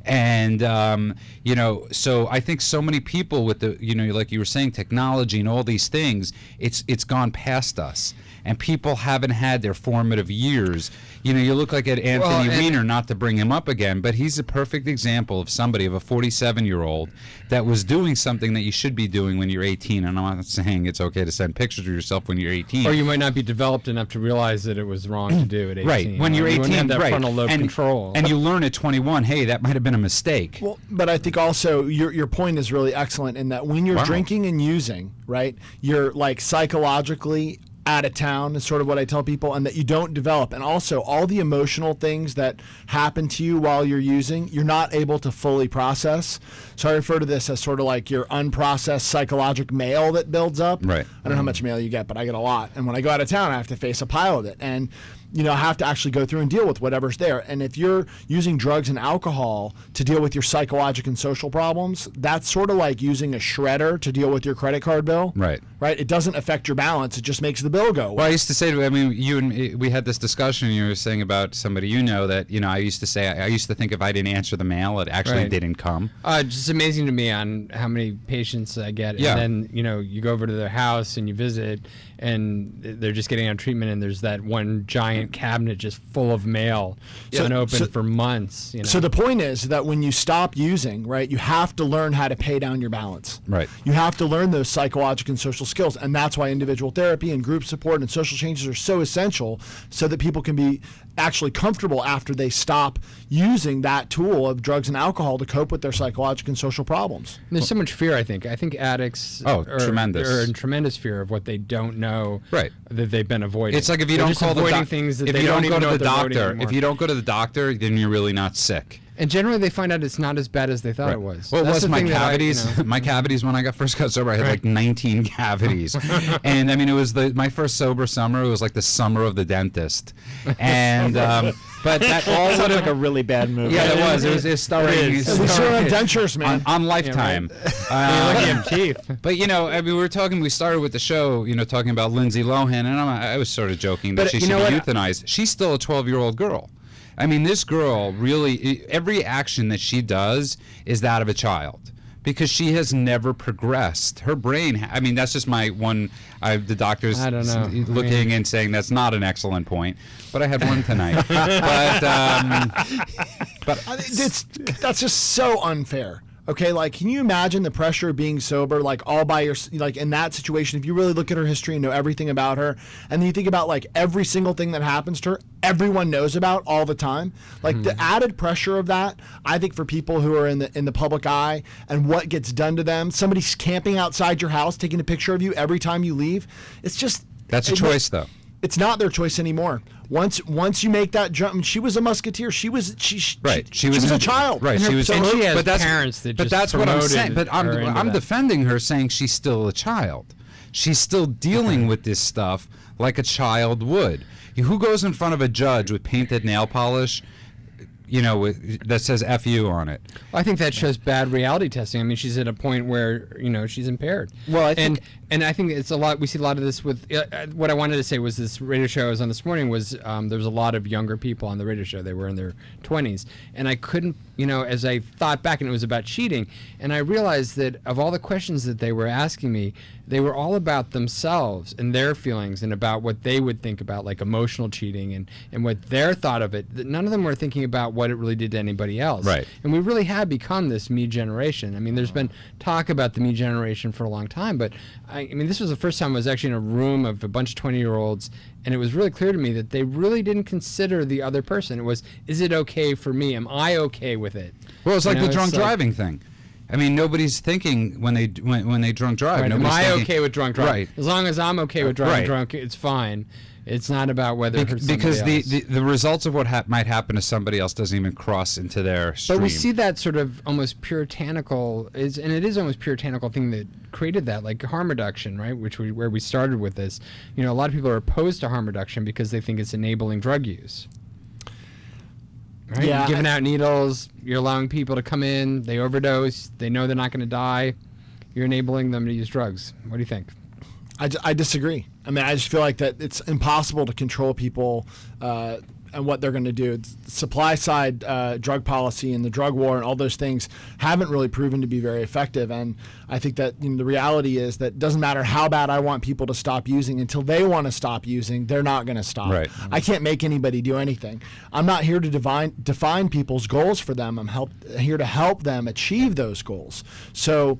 and um, you know so i think so many people with the you know like you were saying technology and all these things it's it's gone past us and people haven't had their formative years you know you look like at anthony and- weiner not to bring him up again but he's a perfect example of somebody of a 47 year old that was doing something that you should be doing when you're 18 and i'm not saying it's okay to send pictures of yourself when you're 18 or you might not be developed enough to realize that it was wrong to do at 18. <clears throat> right when you're you 18 wouldn't have that right frontal lobe and, control. and you learn at 21 hey that might have been a mistake Well, but I think also your your point is really excellent in that when you're Wow. drinking and using, right, you're like psychologically out of town is sort of what I tell people, and that you don't develop. And also all the emotional things that happen to you while you're using, you're not able to fully process. So I refer to this as sort of like your unprocessed psychologic mail that builds up. Right. I don't know how mm-hmm. much mail you get, but I get a lot. And when I go out of town, I have to face a pile of it. And you know, have to actually go through and deal with whatever's there. And if you're using drugs and alcohol to deal with your psychological and social problems, that's sort of like using a shredder to deal with your credit card bill. Right. Right? It doesn't affect your balance, it just makes the bill go away. Well, I used to say, to I mean, you and me, we had this discussion. and You were saying about somebody you know that you know. I used to say, I used to think if I didn't answer the mail, it actually Right. didn't come. Uh, just amazing to me on how many patients I get. Yeah. And then, you know, you go over to their house and you visit, and they're just getting on treatment, and there's that one giant cabinet just full of mail So- unopened so- for months. You know? So the point is that when you stop using, right, you have to learn how to pay down your balance. Right. You have to learn those psychological and social skills, and that's why individual therapy and group support and social changes are so essential, so that people can be actually comfortable after they stop using that tool of drugs and alcohol to cope with their psychological and social problems. There's so much fear. I think. I think addicts. Oh, are, tremendous. Are in tremendous fear of what they don't know. Right. That they've been avoiding. It's like if you They're don't call the avoiding doc- things if you don't, even go to the what they're avoiding doctor, if you don't go to the doctor, then you're really not sick. And generally, they find out it's not as bad as they thought it was. Well, it was my thing that I, you cavities. know- my cavities when I got first got sober, I had like 19 <laughs> cavities, and I mean it was the my first sober summer. It was like the summer of the dentist, and um, but <laughs> that all Sounds would like a really bad movie. Yeah, it was. It was. It was starring. It it is. was We still starring- have dentures, man. on, on Lifetime. You're lucky you Um, teeth. But you know, I mean, we were talking. We started with the show, you know, talking about Lindsay Lohan, and I'm, I was sort of joking that But she should be what? euthanized. She's still a 12 year old girl. I mean, this girl really. Every action that she does is that of a child. Because she has never progressed. Her brain. I mean, that's just my one. I, the doctor's I don't know. s- I looking mean- and saying that's not an excellent point. But I had one tonight. <laughs> but um, but <laughs> I think that's just so unfair. Okay, like can you imagine the pressure of being sober, like all by your like in that situation? If you really look at her history and know everything about her, and then you think about like every single thing that happens to her, everyone knows about all the time. Like the hmm. added pressure of that, I think for people who are in the in the public eye and what gets done to them, somebody's camping outside your house, taking a picture of you every time you leave. It's just that's a choice, though. it's not their choice anymore. Once once you make that jump, and she was a musketeer. She was she, she Right. She, was, in a child. Right. And She her- was. and she has but that's, parents that But just that's what I'm saying. But I'm I'm that. defending her, saying she's still a child. She's still dealing with this stuff like a child would. Who goes in front of a judge with painted nail polish? You know, with, that says "fu" on it. I think that shows bad reality testing. I mean, she's at a point where you know she's impaired. Well, I think- and I think it's a lot. We see a lot of this with. Uh, uh, what I wanted to say was this radio show I was on this morning was um, there was a lot of younger people on the radio show. They were in their twenties, and I couldn't, you know, as I thought back, and it was about cheating, and I realized that of all the questions that they were asking me, they were all about themselves and their feelings and about what they would think about like emotional cheating and and what their thought of it. That None of them were thinking about what it really did to anybody else. Right. And we really have become this me generation. I mean, there's been talk about the me generation for a long time, but I, I mean, this was the first time I was actually in a room of a bunch of 20 year olds, and it was really clear to me that they really didn't consider the other person. It was, is it okay for me? Am I okay with it? Well, it's You like know, the drunk like- driving thing. I mean, nobody's thinking when they when, when they drunk drive. Right, am I thinking- okay with drunk driving? Right. As long as I'm okay with uh, driving Right. drunk, it's fine. It's not about whether it because the, else. the, the results of what hap- might happen to somebody else doesn't even cross into their stream. But we see that sort of almost puritanical is, and it is almost puritanical thing that created that, like harm reduction, right? Which we where we started with this. You know, a lot of people are opposed to harm reduction because they think it's enabling drug use. Right? Yeah, You're giving I- out needles. You're allowing people to come in. They overdose. They know they're not going to die. You're enabling them to use drugs. What do you think? I, I disagree. I mean, I just feel like that it's impossible to control people uh, and what they're going to do. It's supply side uh, drug policy and the drug war and all those things haven't really proven to be very effective. And I think that you know, the reality is that it doesn't matter how bad I want people to stop using until they want to stop using, they're not going to stop. Right. I can't make anybody do anything. I'm not here to define define people's goals for them. I'm help here to help them achieve those goals. So.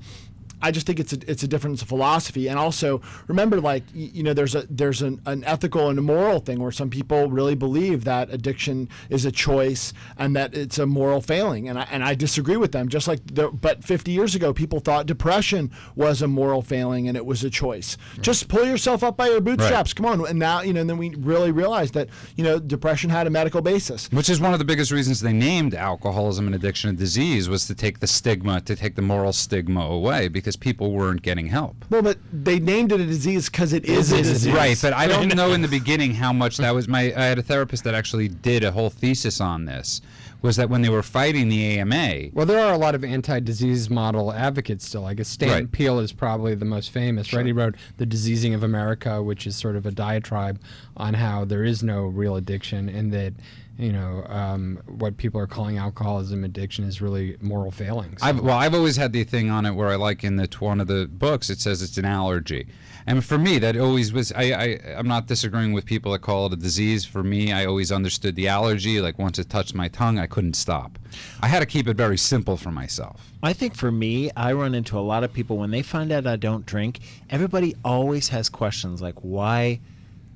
I just think it's a it's a difference of philosophy, and also remember, like you know, there's a there's an, an ethical and a moral thing where some people really believe that addiction is a choice and that it's a moral failing, and I and I disagree with them. Just like, the, but 50 years ago, people thought depression was a moral failing and it was a choice. Just pull yourself up by your bootstraps. Come on, and now you know, and then we really realized that you know, depression had a medical basis. Which is one of the biggest reasons they named alcoholism and addiction a disease was to take the stigma, to take the moral stigma away because people weren't getting help. Well, but they named it a disease because it is a disease. Right, but I don't know in the beginning how much that was. My I had a therapist that actually did a whole thesis on this. Was that when they were fighting the AMA? Well, there are a lot of anti-disease model advocates still. I guess Stanton Right. Peele is probably the most famous. Right, he wrote "The Diseasing of America," which is sort of a diatribe on how there is no real addiction, and that you know um, what people are calling alcoholism addiction is really moral failings. I've, well, I've always had the thing on it where I like in the one of the books it says it's an allergy, and for me that always was. I, I I'm not disagreeing with people that call it a disease. For me, I always understood the allergy. Like once it touched my tongue, I couldn't stop. I had to keep it very simple for myself. I think for me, I run into a lot of people when they find out I don't drink. Everybody always has questions like, why,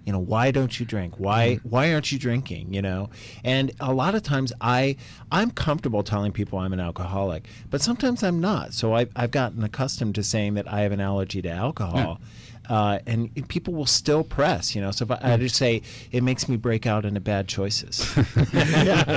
you know, why don't you drink? Why, mm-hmm. why aren't you drinking? You know, and a lot of times I, I'm comfortable telling people I'm an alcoholic, but sometimes I'm not. So I've, I've gotten accustomed to saying that I have an allergy to alcohol. Uh, and people will still press. You know, so if I, I just say it makes me break out into bad choices. <laughs>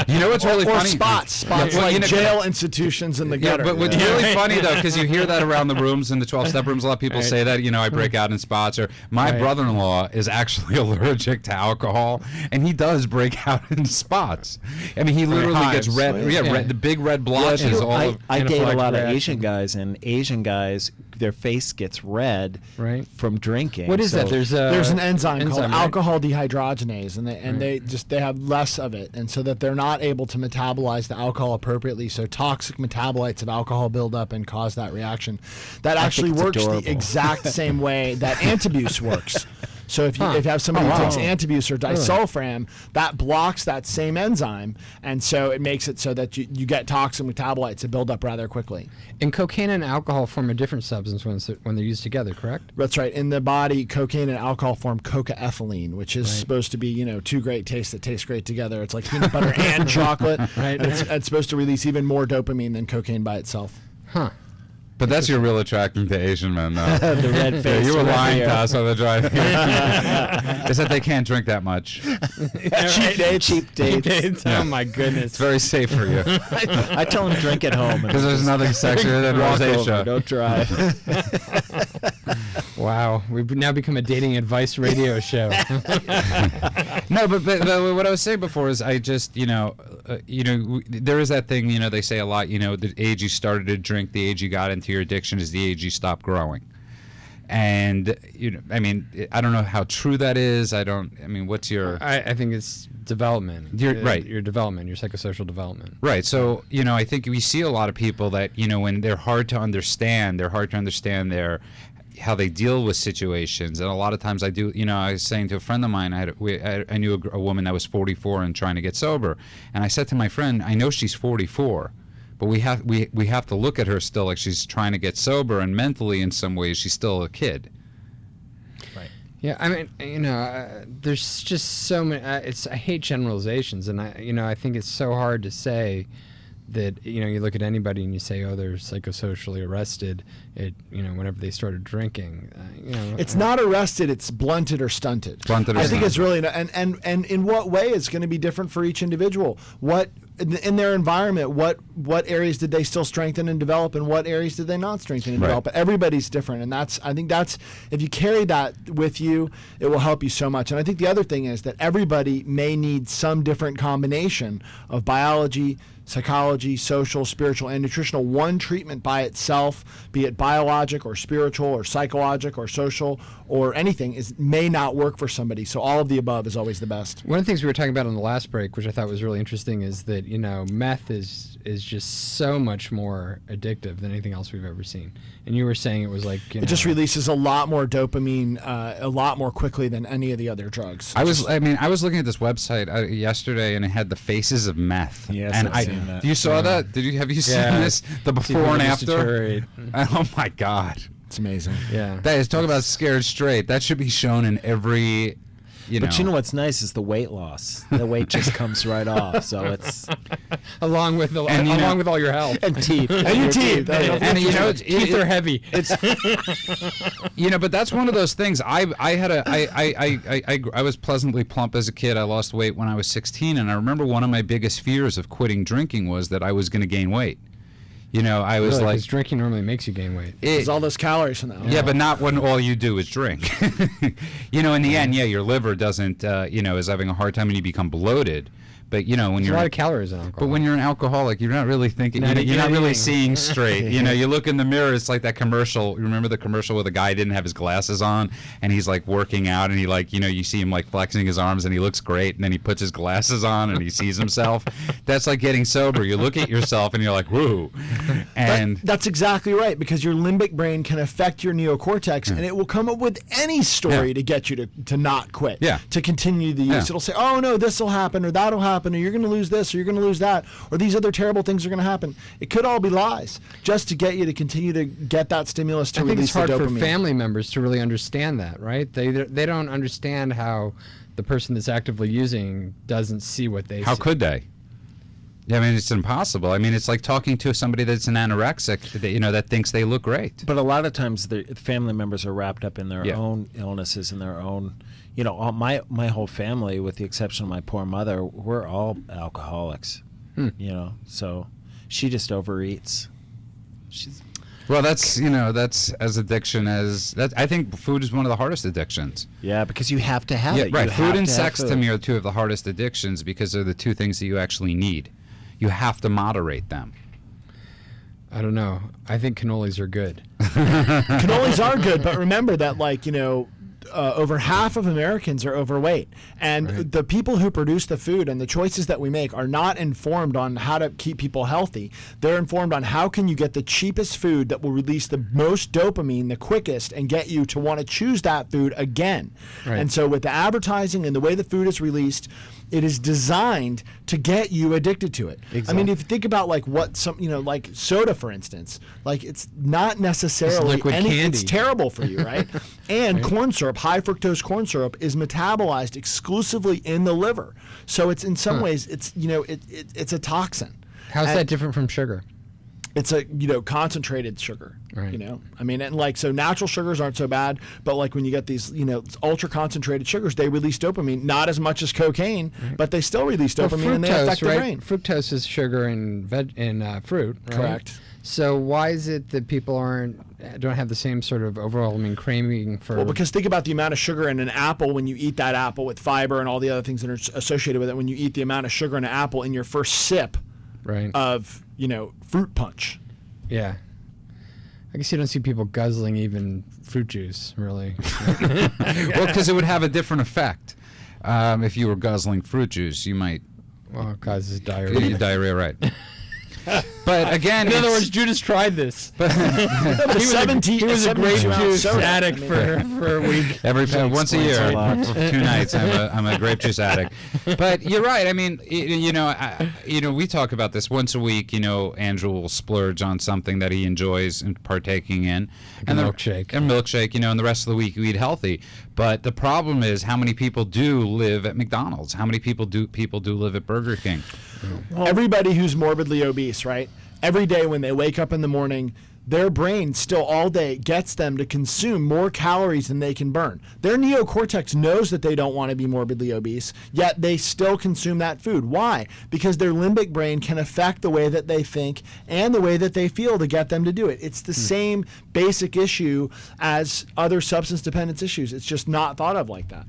You know what's really or funny? spots, spots like you know- jail institutions in the Yeah, gutter. but what's really funny though, <laughs> because you hear that around the rooms in the twelve step rooms, a lot of people say that you know I break out in spots. Or my Right. brother-in-law is actually <laughs> allergic to alcohol, and he does break out in spots. I mean, he literally gets red, yeah, yeah. red, the big red blotches all I, of. I date a lot of. Asian guys, and Asian guys, their face gets red Right. from drinking. What is that? There's a There's an enzyme, called right? alcohol dehydrogenase, and they and they just they have less of it, and so that they're not able to metabolize the alcohol appropriately. So toxic metabolites of alcohol build up and cause that reaction. That actually works adorable. the exact same way that <laughs> antabuse works. So if you, if you have somebody Oh, who wow. takes antabuse or disulfiram, that blocks that same enzyme, and so it makes it so that you, you get toxin metabolites that build up rather quickly. And cocaine and alcohol form a different substance when when they're used together, correct? That's right. In the body, cocaine and alcohol form cocaethylene, which is supposed to be, you know, two great tastes that taste great together. It's like peanut butter and <laughs> chocolate. Right. It's, it's supposed to release even more dopamine than cocaine by itself. Huh. But that's your real attraction to Asian men, though. <laughs> the red Yeah, face. you were lying to us on the drive. <laughs> They said they can't drink that much. <laughs> cheap dates. Cheap dates. Oh my goodness. It's very safe for you I tell them drink at home. because there's nothing sexier than walk over, rosacea. Don't drive. Wow, we've now become a dating advice radio show. No, but, but, but what I was saying before is I just you know uh, you know w- there is that thing you know they say a lot you know the age you started to drink the age you got into your addiction is the age you stop growing. And you know, I mean, I don't know how true that is. I don't. I mean, what's your I, I think it's development. You're- Uh, right. Your development, your psychosocial development. Right. So, you know, I think we see a lot of people that, you know, when they're hard to understand, they're hard to understand their how they deal with situations. And a lot of times I do, you know, I was saying to a friend of mine, I, had, we, I, I knew a, a woman that was 44 and trying to get sober. And I said to my friend, I know she's 44, but we have, we, we have to look at her still like she's trying to get sober and mentally in some ways she's still a kid. Right. Yeah, I mean, you know, uh, there's just so many. Uh, it's I hate generalizations, and I, you know, I think it's so hard to say that you know you look at anybody and you say, oh, they're psychosocially arrested. It, you know, whenever they started drinking, uh, you know, It's uh, not arrested; it's blunted or stunted. Blunted or I think stunted. it's really and and and in what way it's going to be different for each individual. What in, their environment, what what areas did they still strengthen and develop, and what areas did they not strengthen and Right. develop? Everybody's different, and that's I think that's if you carry that with you, it will help you so much. And I think the other thing is that everybody may need some different combination of biology. Psychology, social, spiritual, and nutritional. One treatment by itself, be it biologic or spiritual or psychologic or social or anything, is may not work for somebody. So all of the above is always the best. One of the things we were talking about on the last break, which I thought was really interesting, is that you know meth is is just so much more addictive than anything else we've ever seen. And you were saying it was like you It just releases a lot more dopamine, uh, a lot more quickly than any of the other drugs. I was, I mean, I was looking at this website uh, yesterday, and it had the faces of meth. Yes, and I've I, seen that. you saw that? Did you have you seen Yeah. this? The before and after. <laughs> Oh my god, It's amazing. Yeah. that is talk about scared straight. That should be shown in every, you know. But you know what's nice is the weight loss. The weight just comes right off. So it's <laughs> along with the, And, along know- with all your health. and teeth. And your teeth. and, and, you know, it's, Teeth it- are heavy. it's <laughs> you know but that's one of those things i i had a I, I I I I I was pleasantly plump as a kid i lost weight when i was 16 and i remember one of my biggest fears of quitting drinking was that i was going to gain weight you know i was Really, 'cause like drinking normally makes you gain weight. it, There's all those calories from that. yeah, but not when all you do is drink. <laughs> you know, in the end, yeah, your liver doesn't, uh, you know, is having a hard time and you become bloated. But you know, when There's you're a lot of calories in alcohol. but when you're an alcoholic, you're not really thinking. Not You're, you're not really seeing straight. You know, <laughs> you look in the mirror. It's like that commercial. Remember the commercial where the guy didn't have his glasses on, and he's like working out, and he like, you know, you see him like flexing his arms, and he looks great, and then he puts his glasses on, and he sees himself. <laughs> That's like getting sober. You look at yourself, and you're like, woo, That- and that's exactly right because your limbic brain can affect your neocortex and it will come up with any story Yeah. to get you to, to not quit Yeah. to continue the use Yeah. it'll say oh no this will happen or that'll happen or you're going to lose this or you're going to lose that or these other terrible things are going to happen it could all be lies just to get you to continue to get that stimulus to I think it's hard for family members to really understand that, right? They they don't understand how the person that's actively using doesn't see what they how see. could they? Yeah, I mean, it's impossible. I mean, it's like talking to somebody that's an anorexic, that, you know, that thinks they look great. But a lot of times, the family members are wrapped up in their Yeah. own illnesses and their own. You know, all, my my whole family, with the exception of my poor mother, we're all alcoholics. Hmm. You know, so she just overeats. She's Well, that's you know, that's as addiction as that. I think food is one of the hardest addictions. yeah, because you have to have Yeah, it. Right. have Food and to have sex to me are two of the hardest addictions because they're the two things that you actually need. You have to moderate them. I don't know. I think cannolis are good. <laughs> <laughs> <laughs> cannolis are good, but remember that, like, you know, uh, over half of Americans are overweight. And the people who produce the food and the choices that we make are not informed on how to keep people healthy. They're informed on how can you get the cheapest food that will release the most dopamine the quickest and get you to want to choose that food again. Right. And so with the advertising and the way the food is released, it is designed to get you addicted to it. I mean, if you think about like what some, you know, like soda, for instance, like it's not necessarily liquid any, candy. it's terrible for you, <laughs> right? and corn syrup, high fructose corn syrup, is metabolized exclusively in the liver. So it's in some ways, it's you know, it, it it's a toxin. How's And that different from sugar? It's a you know concentrated sugar. Right. You know, I mean, and like so, natural sugars aren't so bad, but like when you get these you know ultra concentrated sugars, they release dopamine, not as much as cocaine, but they still release Well, dopamine and they affect the brain. Fructose is sugar in veg in uh, fruit, right? Correct. So why is it that people aren't don't have the same sort of overwhelming craving for? Well, because think about the amount of sugar in an apple when you eat that apple with fiber and all the other things that are associated with it. When you eat the amount of sugar in an apple in your first sip right. of you know fruit punch. yeah. I guess you don't see people guzzling even fruit juice, really. <laughs> well, because it would have a different effect. Um, if you were guzzling fruit juice, you might well, it causes diarrhea. diarrhea, right? <laughs> But again, In other words, Judah tried this. <laughs> But a 17 he was a <laughs> grape juice addict for, for a week. <laughs> Every uh, once a year, a for two nights, I'm a, I'm a grape juice addict. But you're right. I mean, you know, I, you know, we talk about this once a week. You know, Andrew will splurge on something that he enjoys and partaking in, a and the- milkshake. and milkshake. You know, and the rest of the week we eat healthy. But the problem is, how many people do live at McDonald's? How many people do people do live at Burger King? Everybody who's morbidly obese, right? Every day when they wake up in the morning, their brain still all day gets them to consume more calories than they can burn. Their neocortex knows that they don't want to be morbidly obese, yet they still consume that food. Why? Because their limbic brain can affect the way that they think and the way that they feel to get them to do it. It's the hmm. same basic issue as other substance dependence issues. It's just not thought of like that.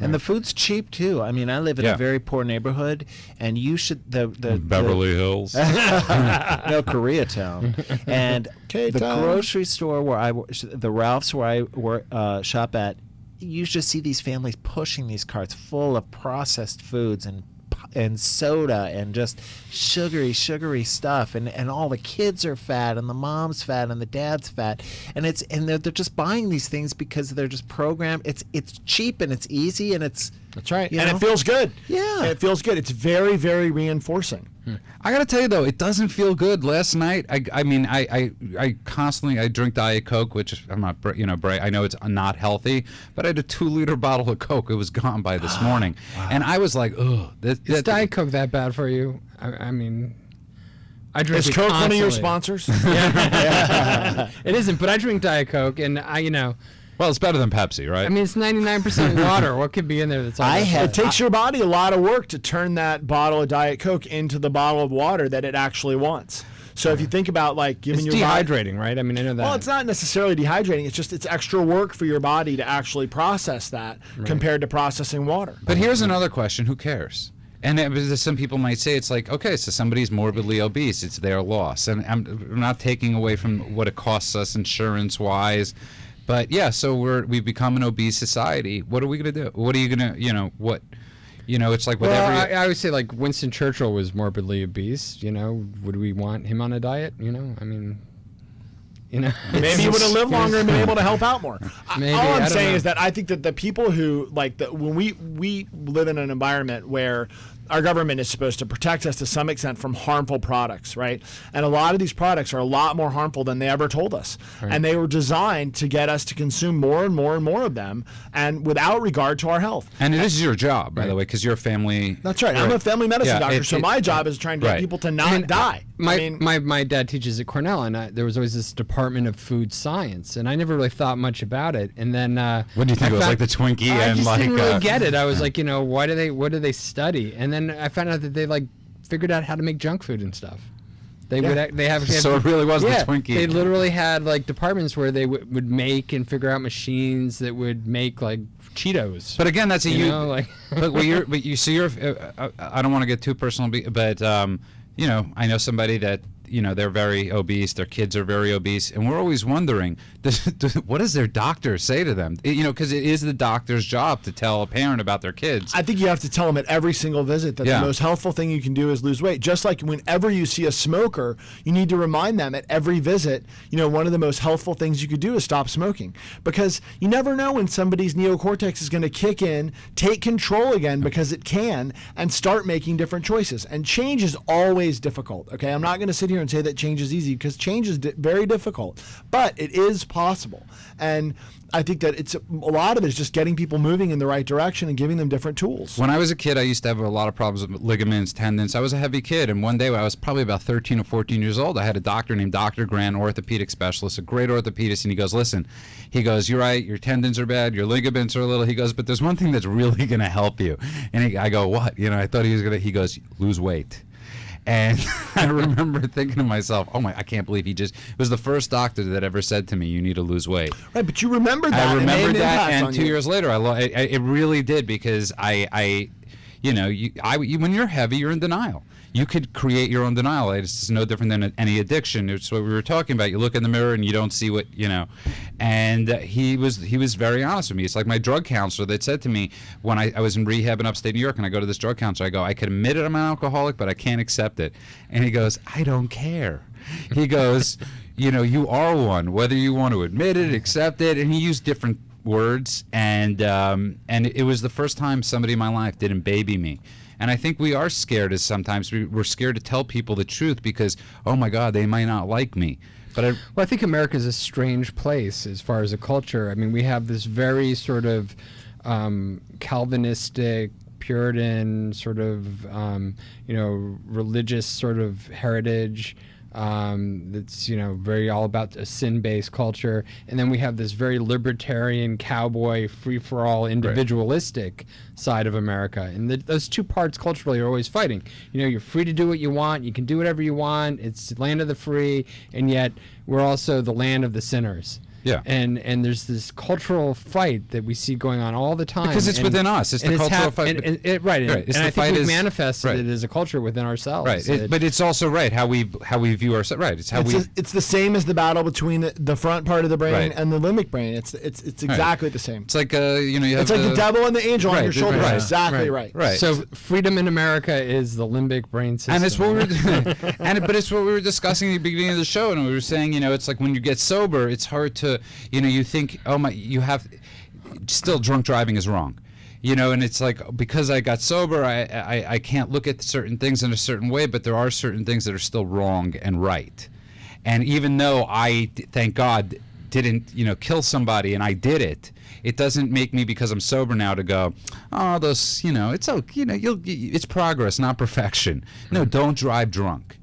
And the food's cheap too. I mean, I live in Yeah. a very poor neighborhood, and you should the the Beverly Hills. <laughs> no Koreatown, and the K-Town. grocery store where I the Ralphs where I work uh, shop at, you just see these families pushing these carts full of processed foods and and soda and just sugary sugary stuff and and all the kids are fat and the mom's fat and the dad's fat and it's and they're, they're just buying these things because they're just programmed it's it's cheap and it's easy and it's That's right. And know? it feels good. Yeah. And it feels good. It's very, very reinforcing. I gotta tell you though, it doesn't feel good. Last night, I, I mean, I, I, I constantly I drink Diet Coke, which I'm not, you know, bra- I know it's not healthy, but I had a two liter <laughs> bottle of Coke. It was gone by this <gasps> morning, and I was like, ugh. That, Is that- Diet Coke that bad for you? I, I mean, I drink Is it Coke one of your constantly. sponsors? <laughs> <laughs> It isn't, but I drink Diet Coke, and I, you know, Well, it's better than Pepsi, right? I mean, it's 99% <laughs> water. What could be in there that's all I that had- It takes your body a lot of work to turn that bottle of Diet Coke into the bottle of water that it actually wants. So if you think about like giving It's your body, dehydrating, right? I mean, I know that. well, it's not necessarily dehydrating. It's just it's extra work for your body to actually process that compared to processing water. But here's another question: Who cares? And it some people might say it's like, okay, so somebody's morbidly obese; it's their loss, and I'm, I'm not taking away from what it costs us insurance-wise. But yeah, so we're we've become an obese society. What are we gonna do? What are you gonna, you know, what, you know, it's like whatever. Well. I, I would say like Winston Churchill was morbidly obese. You know, would we want him on a diet? You know, I mean, you know, Maybe you would have lived longer and been able to help out more. <laughs> I- Maybe, All I I'm saying know. is that I think that the people who like the when we we live in an environment where our government is supposed to protect us to some extent from harmful products, right? And a lot of these products are a lot more harmful than they ever told us. And they were designed to get us to consume more and more and more of them, and without regard to our health. And it is your job, by the way, because you're a family. That's right. I'm a family medicine Yeah, doctor, it- so it- my job is trying to get right. people to not And die. My, I mean, my my dad teaches at Cornell, and I, there was always this Department of Food Science, and I never really thought much about it. And then, uh, What do you think I it was, found- like the Twinkie I and, just like, didn't really uh, get it. I was like, you know, why do they what do they study? And then I found out that they like figured out how to make junk food and stuff. They would act- they have So it really was the yeah, Twinkie. They literally had like departments where they w- would make and figure out machines that would make like Cheetos. But again, that's a You you. know, like- <laughs> but what you're, but you so you're. Uh, uh, I don't want to get too personal, but um, you know, I know somebody that you know they're very obese. Their kids are very obese, and we're always wondering, <laughs> does, does, what does their doctor say to them? It- you know, because it is the doctor's job to tell a parent about their kids. I think you have to tell them at every single visit that Yeah. the most helpful thing you can do is lose weight. Just like whenever you see a smoker, you need to remind them at every visit, you know, one of the most helpful things you could do is stop smoking. Because you never know when somebody's neocortex is going to kick in, take control again because it can, and start making different choices. And change is always difficult. Okay. I'm not going to sit here and say that change is easy because change is di- very difficult, but it is possible. And I think that it's a lot of it is just getting people moving in the right direction and giving them different tools. When I was a kid, I used to have a lot of problems with ligaments, tendons. I was a heavy kid, and one day I was probably about 13 or 14 years old, I had a doctor named Dr. Grant, orthopedic specialist, a great orthopedist, and he goes, "Listen, he goes, you're right, your tendons are bad, your ligaments are a little." He goes, "But there's one thing that's really <laughs> going to help you." And he, I go, "What?" You know, I thought he was going to. He goes, "Lose weight." And <laughs> I remember thinking to myself, "Oh my! I can't believe he just." It was the first doctor that ever said to me, "You need to lose weight." Right, but you remember that. I and remembered that, and two you. years later, I, lo- I, I it really did because I, I, you know, you, I, you, when you're heavy, you're in denial. You could create your own denial. It's no different than any addiction. It's what we were talking about. You look in the mirror and you don't see what you know. And he was he was very honest with me. It's like my drug counselor that said to me when I, I was in rehab in upstate New York, and I go to this drug counselor. I go, I can admit it, I'm an alcoholic, but I can't accept it. And he goes, I don't care. He goes, <laughs> you know, you are one, whether you want to admit it, accept it, and he used different words, and um, and it was the first time somebody in my life didn't baby me. And I think we are scared as sometimes we, we're scared to tell people the truth because oh my God, they might not like me. But I, Well, I think America is a strange place as far as a culture. I mean, we have this very sort of um, Calvinistic, Puritan, sort of, um, you know, religious sort of heritage. Um, that's you know very all about a sin-based culture, and then we have this very libertarian, cowboy, free-for-all, individualistic side of America, and the, those two parts culturally are always fighting. You know, you're free to do what you want, you can do whatever you want. It's land of the free, and yet we're also the land of the sinners. Yeah. And and there's this cultural fight that we see going on all the time Because it's and- within us. It's and the cultural hap- fight and- bet- and- it- right. And, Right. It's and the I fight think we've is- manifested right. it as a culture within ourselves. right, it- but it's also right how we how we view ourselves. Right, it's how It's, we. the- it's the same as the battle between the, the front part of the brain Right. and the limbic brain. It's it's it's exactly the same. it's like uh, you know, you have It's like the, devil and the angel Right, on your the- shoulder. right, Exactly right. right. So freedom in America is the limbic brain system. and it's what we were, <laughs> and but it's what we were discussing at the beginning of the show, and we were saying, you know, it's like when you get sober, it's hard to, you know, you think, oh my, you have, still drunk driving is wrong, you know, and it's like because I got sober, I, I I can't look at certain things in a certain way, but there are certain things that are still wrong and right, and even though i thank God, didn't, you know, kill somebody, and I did it. It doesn't make me because I'm sober now to go, oh, those, you know, it's okay, you know, you'll, it's progress, not perfection. No, hmm. don't drive drunk,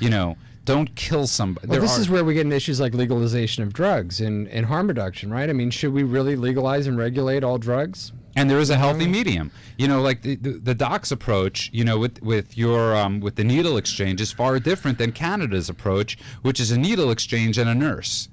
you know, don't kill somebody. Well, this are- is where we get into issues like legalization of drugs and, and harm reduction, right? I mean, should we really legalize and regulate all drugs? and there is a healthy medium. You know, like the, the, the doc's approach, you know, with with your um, with the needle exchange is far different than Canada's approach, which is a needle exchange and a nurse.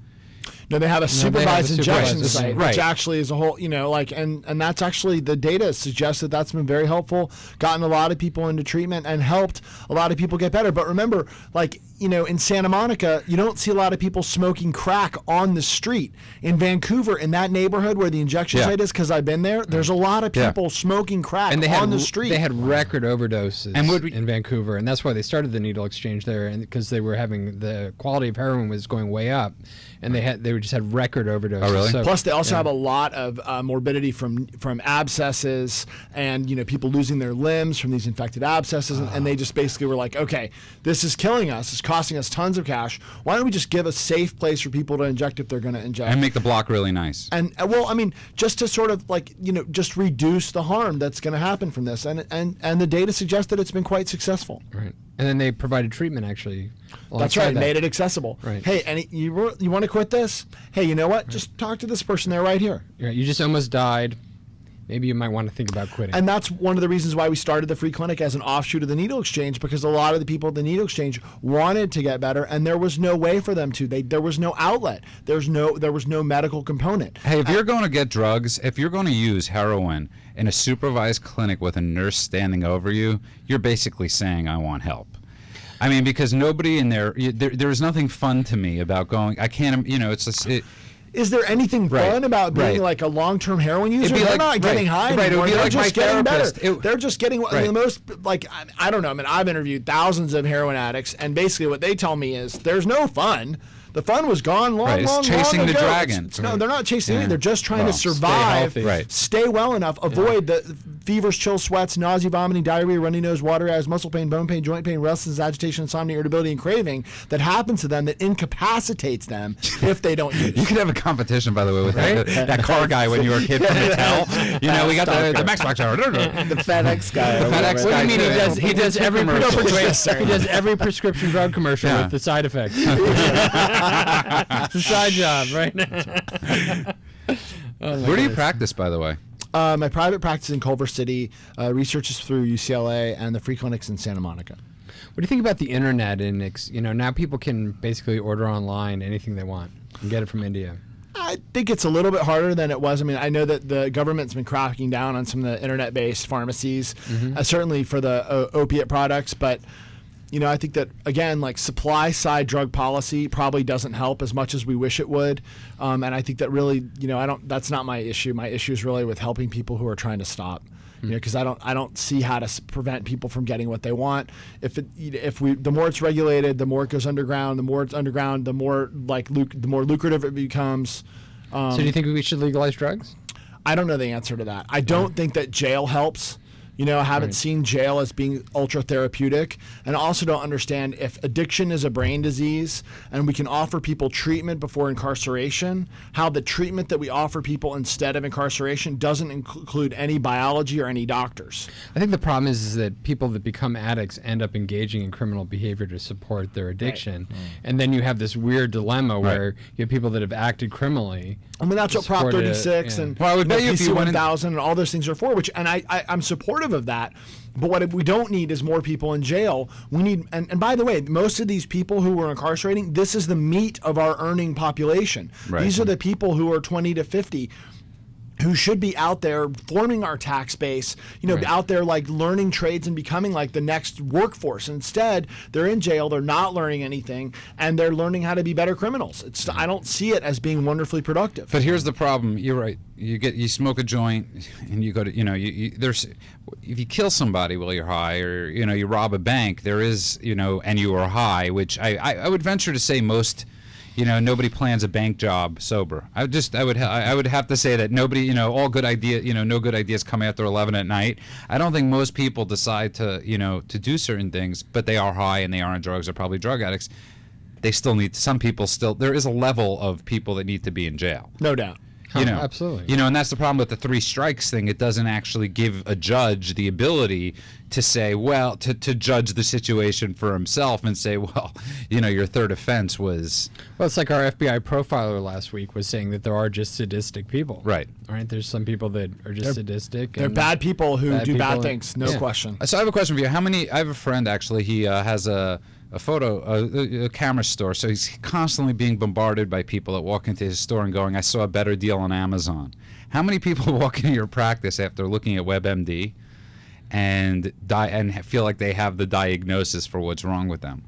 No, they have a they have a supervised injection supervised site, right. which actually is a whole, you know, like, and and that's actually the data suggests that that's been very helpful, gotten a lot of people into treatment, and helped a lot of people get better. But remember, like, you know, in Santa Monica, you don't see a lot of people smoking crack on the street. In Vancouver, in that neighborhood where the injection Yeah. site is, because I've been there, there's a lot of Yeah. people smoking crack and they on had the street. they had record overdoses And would we- in Vancouver, and that's why they started the needle exchange there, and because they were having the quality of heroin was going way up, and they had they just had record overdoses. Oh, really? So- Plus, they also yeah. have a lot of uh, morbidity from from abscesses, and you know people losing their limbs from these infected abscesses, and, and they just basically were like, okay, this is killing us. It's costing us tons of cash. Why don't we just give a safe place for people to inject if they're going to inject? and make the block really nice. and uh, well, I mean, just to sort of like you know, just reduce the harm that's going to happen from this, and and and the data suggests that it's been quite successful. Right. And then they provided treatment actually. That's right, that. made it accessible. Right. Hey, and you were- you want to quit this? Hey, you know what? Just talk to this person there right here. You're right, You just almost died. Maybe you might want to think about quitting. And that's one of the reasons why we started the free clinic as an offshoot of the needle exchange because a lot of the people at the needle exchange wanted to get better and there was no way for them to. They there was no outlet. There's no there was no medical component. Hey, if you're going to get drugs, if you're going to use heroin in a supervised clinic with a nurse standing over you, you're basically saying, I want help. I mean, because nobody in there, there there's nothing fun to me about going. I can't, you know, it's just, it, Is there anything Right, fun about being right. like a long-term heroin user? They're like- not getting high right, anymore. be They're like just getting better. It- They're just getting Right. the most like I, I don't know. I mean, I've interviewed thousands of heroin addicts, and basically what they tell me is there's no fun. The fun was gone long, Right, it's long, chasing long the ago. dragon. It's- it's- no, they're not chasing Yeah. anything. They're just trying Well, to survive, healthy. Right. stay well enough, avoid the fevers, chills, sweats, nausea, vomiting, diarrhea, runny nose, watery eyes, muscle pain, bone pain, joint pain, restlessness, agitation, insomnia, irritability, and craving that happens to them that incapacitates them if they don't <laughs> use. you could have a competition, by the way, with that, that car <laughs> guy when you were a kid from Mattel. You know, we got the, the Max Box Hour. <laughs> the FedEx guy. The FedEx whatever. guy. I mean, he does. He does every prescription. he does every prescription drug commercial Yeah. with the side effects. It's a side job, right? <laughs> Oh, Where do you practice, by the way? Uh, my private practice in Culver City. Uh, research is through UCLA and the free clinics in Santa Monica. What do you think about the internet? And ex- you know, now people can basically order online anything they want and get it from India. I think it's a little bit harder than it was. I mean, I know that the government's been cracking down on some of the internet-based pharmacies, uh, certainly for the uh, opiate products. But you know, I think that again, like supply-side drug policy probably doesn't help as much as we wish it would. Um, and I think that really, you know, I don't. That's not my issue. My issue is really with helping people who are trying to stop. You know, because I don't, I don't see how to s- prevent people from getting what they want. If it, if we, the more it's regulated, the more it goes underground. The more it's underground, the more like luc- the more lucrative it becomes. Um, so, do you think we should legalize drugs? I don't know the answer to that. I don't think that jail helps. You know, haven't Right. seen jail as being ultra therapeutic, and also don't understand if addiction is a brain disease and we can offer people treatment before incarceration, how the treatment that we offer people instead of incarceration doesn't include any biology or any doctors. I think the problem is, is that people that become addicts end up engaging in criminal behavior to support their addiction, mm. and then you have this weird dilemma where you have people that have acted criminally. I mean, that's what Prop Supported it, 36 yeah. and Well, I would bet you PC you went in- 1000 and all those things are for, which, and I, I, I'm supportive of that. But what we don't need is more people in jail. We need, and, and by the way, most of these people who are incarcerating, this is the meat of our earning population. Right. These are the people who are 20 to 50 who should be out there forming our tax base, you know, Right. out there like learning trades and becoming like the next workforce. Instead, they're in jail, they're not learning anything, and they're learning how to be better criminals. It's I don't see it as being wonderfully productive. But here's the problem. You're right. You get you smoke a joint, and you go to you know you, you there's if you kill somebody while you're high, or you know you rob a bank, there is you know and you are high, which I I, I would venture to say most. You know, nobody plans a bank job sober. I would just, I would, ha- I would have to say that nobody, you know, all good idea, you know, no good ideas come after 11 at night. I don't think most people decide to, you know, to do certain things, but they are high and they are on drugs or probably drug addicts. They still need. Some people still. There is a level of people that need to be in jail No doubt. You know absolutely. you know and that's the problem with the three strikes thing it doesn't actually give a judge the ability to say well to, to judge the situation for himself and say <laughs> well you know your third offense was Well, it's like our FBI profiler last week was saying that there are just sadistic people. Right. Right. There's some people that are just sadistic. They're and- bad people who bad do bad people- things, no Yeah. question. so i have a question for you how many i have a friend actually he uh, has a a photo a, a camera store so he's constantly being bombarded by people that walk into his store and going i saw a better deal on amazon how many people <laughs> walk into your practice after looking at webmd and die and feel like they have the diagnosis for what's wrong with them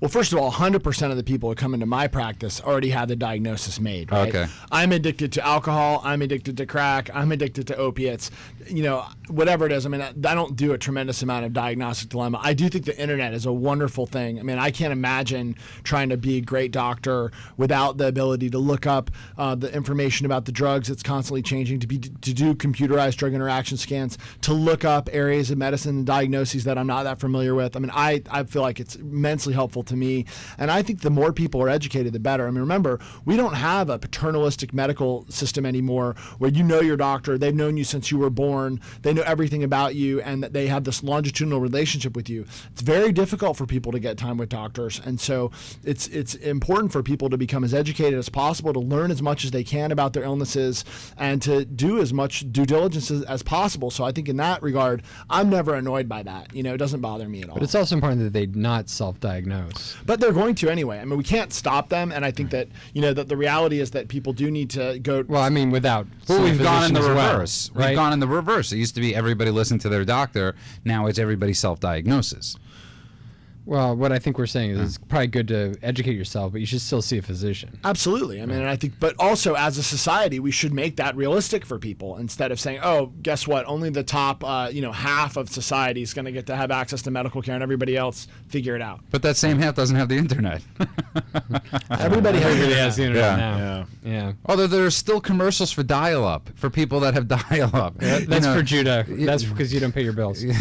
Well, first of all, 100% of the people who come into my practice already have the diagnosis made. Right? Okay. I'm addicted to alcohol. I'm addicted to crack. I'm addicted to opiates. You know, whatever it is. I mean, I, I don't do a tremendous amount of diagnostic dilemma. I do think the internet is a wonderful thing. I mean, I can't imagine trying to be a great doctor without the ability to look up uh, the information about the drugs that's constantly changing, to be to do computerized drug interaction scans, to look up areas of medicine and diagnoses that I'm not that familiar with. I mean, I, I feel like it's immensely helpful to me. And I think the more people are educated, the better. I mean, remember, we don't have a paternalistic medical system anymore where you know your doctor, they've known you since you were born, they know everything about you, and that they have this longitudinal relationship with you. It's very difficult for people to get time with doctors. And so it's it's important for people to become as educated as possible, to learn as much as they can about their illnesses, and to do as much due diligence as, as possible. So I think in that regard, I'm never annoyed by that. You know, it doesn't bother me at all. But it's also important that they not self-diagnose. But they're going to anyway. I mean, we can't stop them, and I think that you know that the reality is that people do need to go. Well, I mean, without. Well, we've gone in the physicians as well, reverse. right? We've gone in the reverse. It used to be everybody listened to their doctor. Now it's everybody self-diagnoses. Well, what I think we're saying is it's probably good to educate yourself, but you should still see a physician. Absolutely. I mean, and I think, but also as a society, we should make that realistic for people instead of saying, "Oh, guess what? Only the top, uh, you know, half of society is going to get to have access to medical care, and everybody else figure it out." But that same half doesn't have the internet. <laughs> Everybody has, Everybody has the internet Yeah. now. Yeah. Yeah. Although there are still commercials for dial-up for people that have <laughs> dial-up. You That's know, for Judah. That's because you don't pay your bills. <laughs>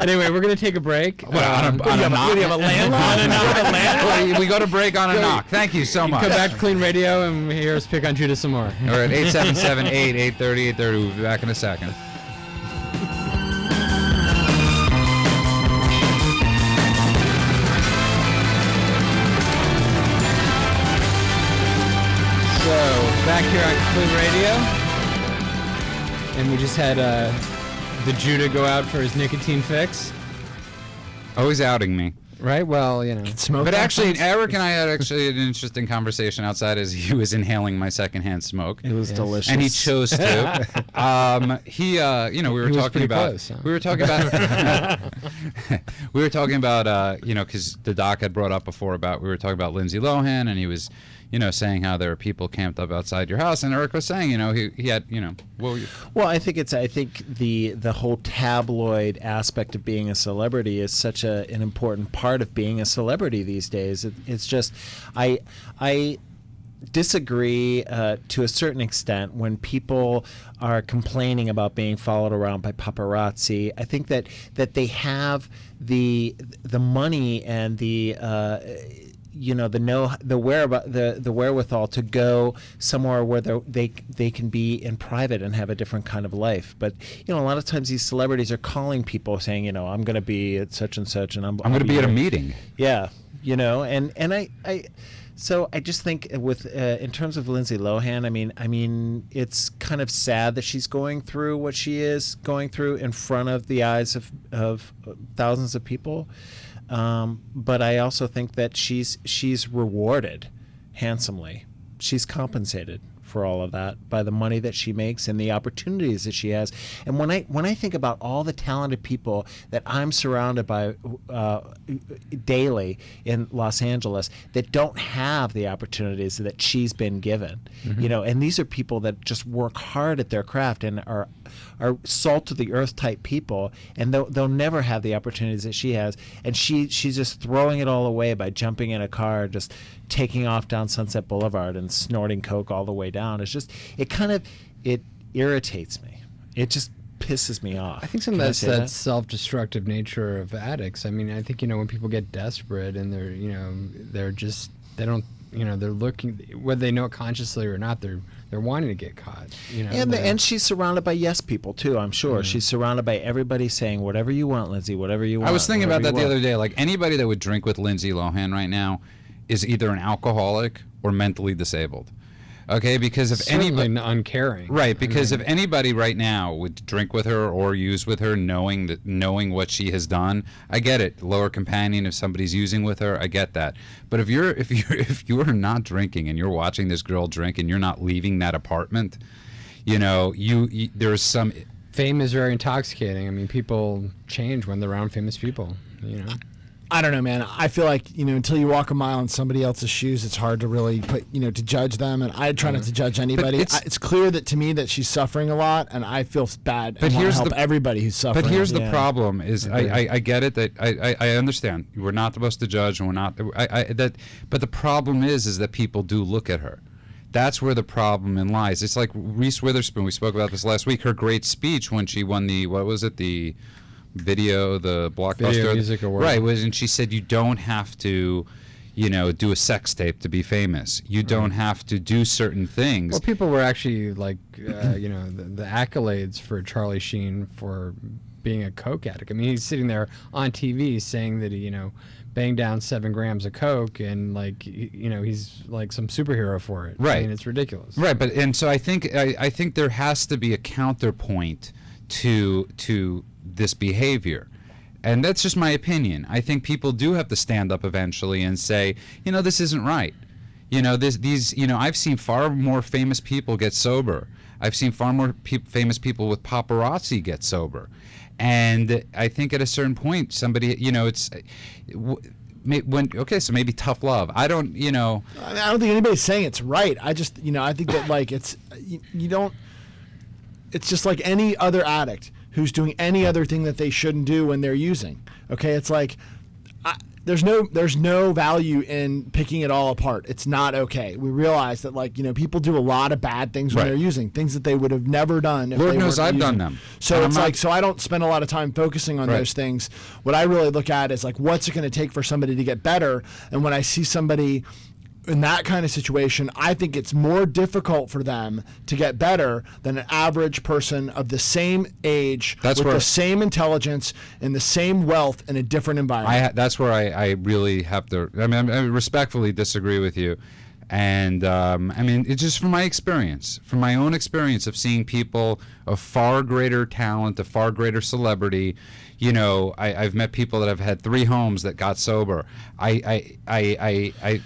anyway, we're going to take a break. What, on a, Um, on a knock? a landline? <laughs> Well, we go to break on a knock. Thank you so much. Come back to Klean Radio and hear us pick on Judah some more. All right, 877 8 <laughs> 830 830. We'll be back in a second. So, back here on Klean Radio. And we just had uh, the Judah go out for his nicotine fix. Always outing me. Right? Well, you know. smoke. But actually, things? Eric and I had <laughs> actually an interesting conversation outside as he was inhaling my secondhand smoke. It was delicious. and he chose to. <laughs> um, he, uh, you know, we were He talking about. close, huh? We were talking about. <laughs> we were talking about, uh, you know, because the doc had brought up before about we were talking about Lindsay Lohan, and he was, you know, saying how there are people camped up outside your house, and Eric was saying, you know, he, he had, you know, you, Well, I think it's I think the the whole tabloid aspect of being a celebrity is such a, an important part of being a celebrity these days. It, it's just I I disagree uh, to a certain extent when people are complaining about being followed around by paparazzi. I think that that they have the the money and the uh, you know the know the where the the wherewithal to go somewhere where they they can be in private and have a different kind of life. But you know a lot of times these celebrities are calling people saying you know I'm going to be at such and such and I'm I'm going to be at a meeting. Yeah, you know, and and I I so I just think with uh, in terms of Lindsay Lohan, I mean, I mean, it's kind of sad that she's going through what she is going through in front of the eyes of of thousands of people. Um, but I also think that she's she's rewarded handsomely. She's compensated for all of that by the money that she makes and the opportunities that she has. And when I when I think about all the talented people that I'm surrounded by uh, daily in Los Angeles that don't have the opportunities that she's been given, you know, and these are people that just work hard at their craft and are are salt to the earth type people, and they'll, they'll never have the opportunities that she has. And she she's just throwing it all away by jumping in a car, just taking off down Sunset Boulevard and snorting coke all the way down. It's just it kind of it irritates me. It just pisses me off. I think some of that's say that self-destructive nature of addicts. I mean, I think you know when people get desperate and they're you know they're just they don't you know they're looking whether they know it consciously or not they're they're wanting to get caught. You know, And, the, and she's surrounded by yes people too. I'm sure mm. she's surrounded by everybody saying whatever you want, Lindsay. Whatever you want. I was thinking about that the want." other day. Like anybody that would drink with Lindsay Lohan right now is either an alcoholic or mentally disabled. Okay, because if certainly anybody, uncaring. right, because if anybody right now would drink with her or use with her, knowing that knowing what she has done, I get it. Lower companion, if somebody's using with her, I get that. But if you're <laughs> if you're if you are not drinking and you're watching this girl drink and you're not leaving that apartment, you know, you, you there's some fame is very intoxicating. I mean, people change when they're around famous people. You know. I don't know, man. I feel like you know until you walk a mile in somebody else's shoes, it's hard to really put you know to judge them. And I try not uh-huh. to judge anybody. it's- I, it's clear that to me that she's suffering a lot, and I feel bad. But here's help the- everybody who's suffering. But here's the problem: is I, I, I get it that I, I, I understand we're not supposed to judge, and we're not I, I, that. But the problem is, is that people do look at her. That's where the problem in lies. It's like Reese Witherspoon. We spoke about this last week. Her great speech when she won the what was it the video the blockbuster Video Music Award. right was and she said you don't have to you know do a sex tape to be famous you don't have to do certain things Well, people were actually like, uh, you know, the, the accolades for Charlie Sheen for being a coke addict. I mean, he's sitting there on TV saying that he, you know, banged down seven grams of coke, and like, you know, he's like some superhero for it. I Right. mean, it's ridiculous. Right, but and so I think I, I think there has to be a counterpoint to to this behavior. And that's just my opinion. I think people do have to stand up eventually and say, you know, this isn't right. You know, this these you know, I've seen far more famous people get sober. I've seen far more pe- famous people with paparazzi get sober. And I think at a certain point somebody, you know, it's w- when okay, so maybe tough love. I don't, you know, I, mean, I don't think anybody's saying it's right. I just, you know, I think that like it's you, you don't. It's just like any other addict who's doing any other thing that they shouldn't do when they're using. Okay, it's like. I, there's no there's no value in picking it all apart. It's not okay. We realize that like you know people do a lot of bad things when Right. they're using things that they would have never done. If Lord they knows I've done them. So And it's I'm not- like so I don't spend a lot of time focusing on Right. those things. What I really look at is like what's it going to take for somebody to get better. And when I see somebody in that kind of situation, I think it's more difficult for them to get better than an average person of the same age That's with where- the same intelligence and the same wealth in a different environment. I ha- that's where I, I really have to. I mean, I respectfully disagree with you, and um, I mean it's just from my experience, from my own experience of seeing people of far greater talent, of far greater celebrity. You know, I, I've met people that have had three homes that got sober. I I I I.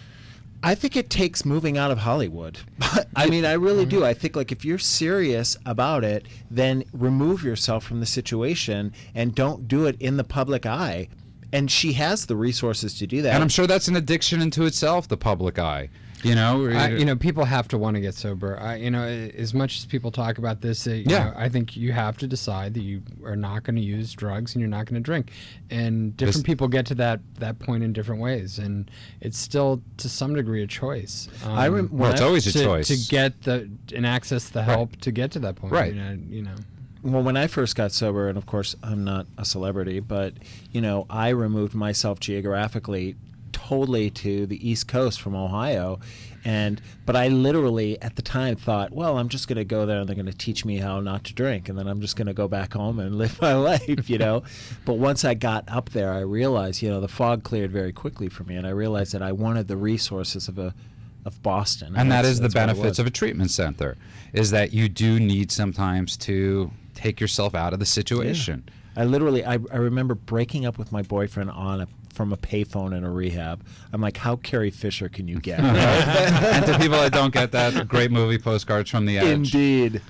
I think it takes moving out of Hollywood. <laughs> I mean, I really do. I think like if you're serious about it, then remove yourself from the situation and don't do it in the public eye. And she has the resources to do that. and I'm sure that's an addiction into itself, the public eye. You know, I, you know, people have to want to get sober. I, you know, as much as people talk about this, uh, you Yeah. know, I think you have to decide that you are not going to use drugs and you're not going to drink. And different This- people get to that that point in different ways, and it's still to some degree a choice. Um, I rem- well, it's when I- always a to, choice. to get the and access the help to get to that point. Right. You know, you know. well, when I first got sober, and of course I'm not a celebrity, but you know, I removed myself geographically totally to the East Coast from Ohio, and but I literally at the time thought, well, I'm just going to go there and they're going to teach me how not to drink, and then I'm just going to go back home and <laughs> live my life, you know. but once I got up there, I realized, you know, the fog cleared very quickly for me, and I realized that I wanted the resources of a of Boston, and that that's- the that's what it benefits of a treatment center is that you do need sometimes to take yourself out of the situation. I literally, I, I remember breaking up with my boyfriend on a, from a payphone in a rehab. I'm like, how Carrie Fisher can you get? <laughs> and to people that don't get that, great movie postcards from the edge. Indeed.